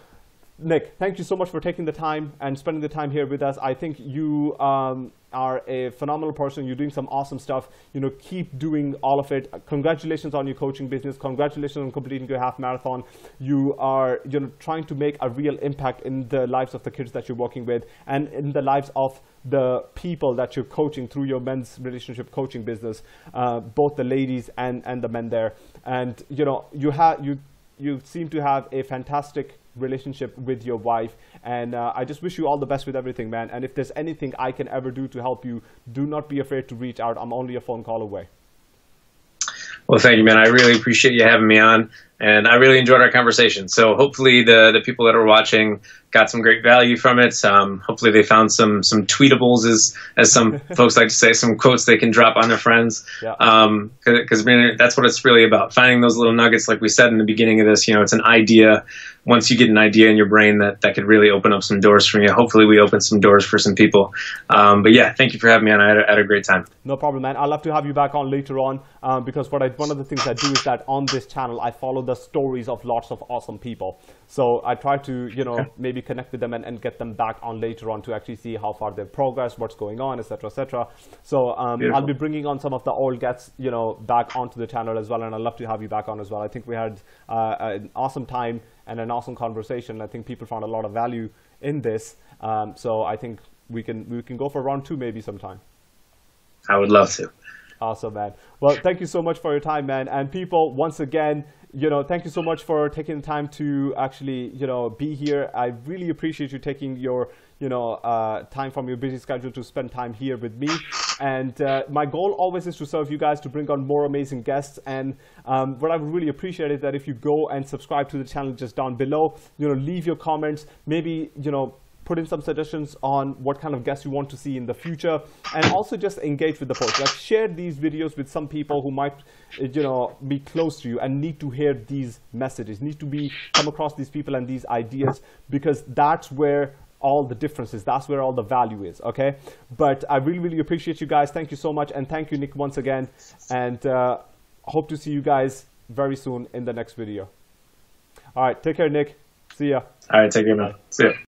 Nick, thank you so much for taking the time and spending the time here with us. I think you um, are a phenomenal person. You're doing some awesome stuff. You know, keep doing all of it. Congratulations on your coaching business. Congratulations on completing your half marathon. You are, you know, trying to make a real impact in the lives of the kids that you're working with and in the lives of the people that you're coaching through your men's relationship coaching business, uh, both the ladies and, and the men there. And, you know, you have, you, you seem to have a fantastic relationship with your wife. And uh, I just wish you all the best with everything, man. And if there's anything I can ever do to help you, do not be afraid to reach out. I'm only a phone call away. Well, thank you, man. I really appreciate you having me on, and I really enjoyed our conversation. So hopefully, the the people that are watching got some great value from it. Um, hopefully, they found some some tweetables, as as some folks like to say, some quotes they can drop on their friends. Yeah. Um, because that's what it's really about. Finding those little nuggets, like we said in the beginning of this. You know, it's an idea. Once you get an idea in your brain, that that could really open up some doors for you. Hopefully, we open some doors for some people. Um, but yeah, thank you for having me on. I had a, had a great time. No problem, man. I'd love to have you back on later on um, because what I, one of the things I do is that on this channel I follow the stories of lots of awesome people. So I try to you know maybe connect with them and, and, get them back on later on to actually see how far they've progressed, what's going on, etc., etc. So um, I'll be bringing on some of the old guests you know back onto the channel as well, and I'd love to have you back on as well. I think we had uh, an awesome time and an awesome conversation. I think people found a lot of value in this. Um, so I think we can we can go for round two maybe sometime. I would love to. Awesome, man. Well, thank you so much for your time, man. And people, once again, you know, thank you so much for taking the time to actually, you know, be here. I really appreciate you taking your, you know, uh, time from your busy schedule to spend time here with me. And uh, my goal always is to serve you guys to bring on more amazing guests. And um, what I would really appreciate is that if you go and subscribe to the channel just down below, you know, leave your comments, maybe, you know, put in some suggestions on what kind of guests you want to see in the future, and also just engage with the post. Like share these videos with some people who might, you know, be close to you and need to hear these messages, need to be come across these people and these ideas because that's where all the differences. That's where all the value is. Okay, but I really, really appreciate you guys. Thank you so much, and thank you, Nick, once again, and uh, hope to see you guys very soon in the next video. All right, take care, Nick. See ya. All right, take care, man. See ya.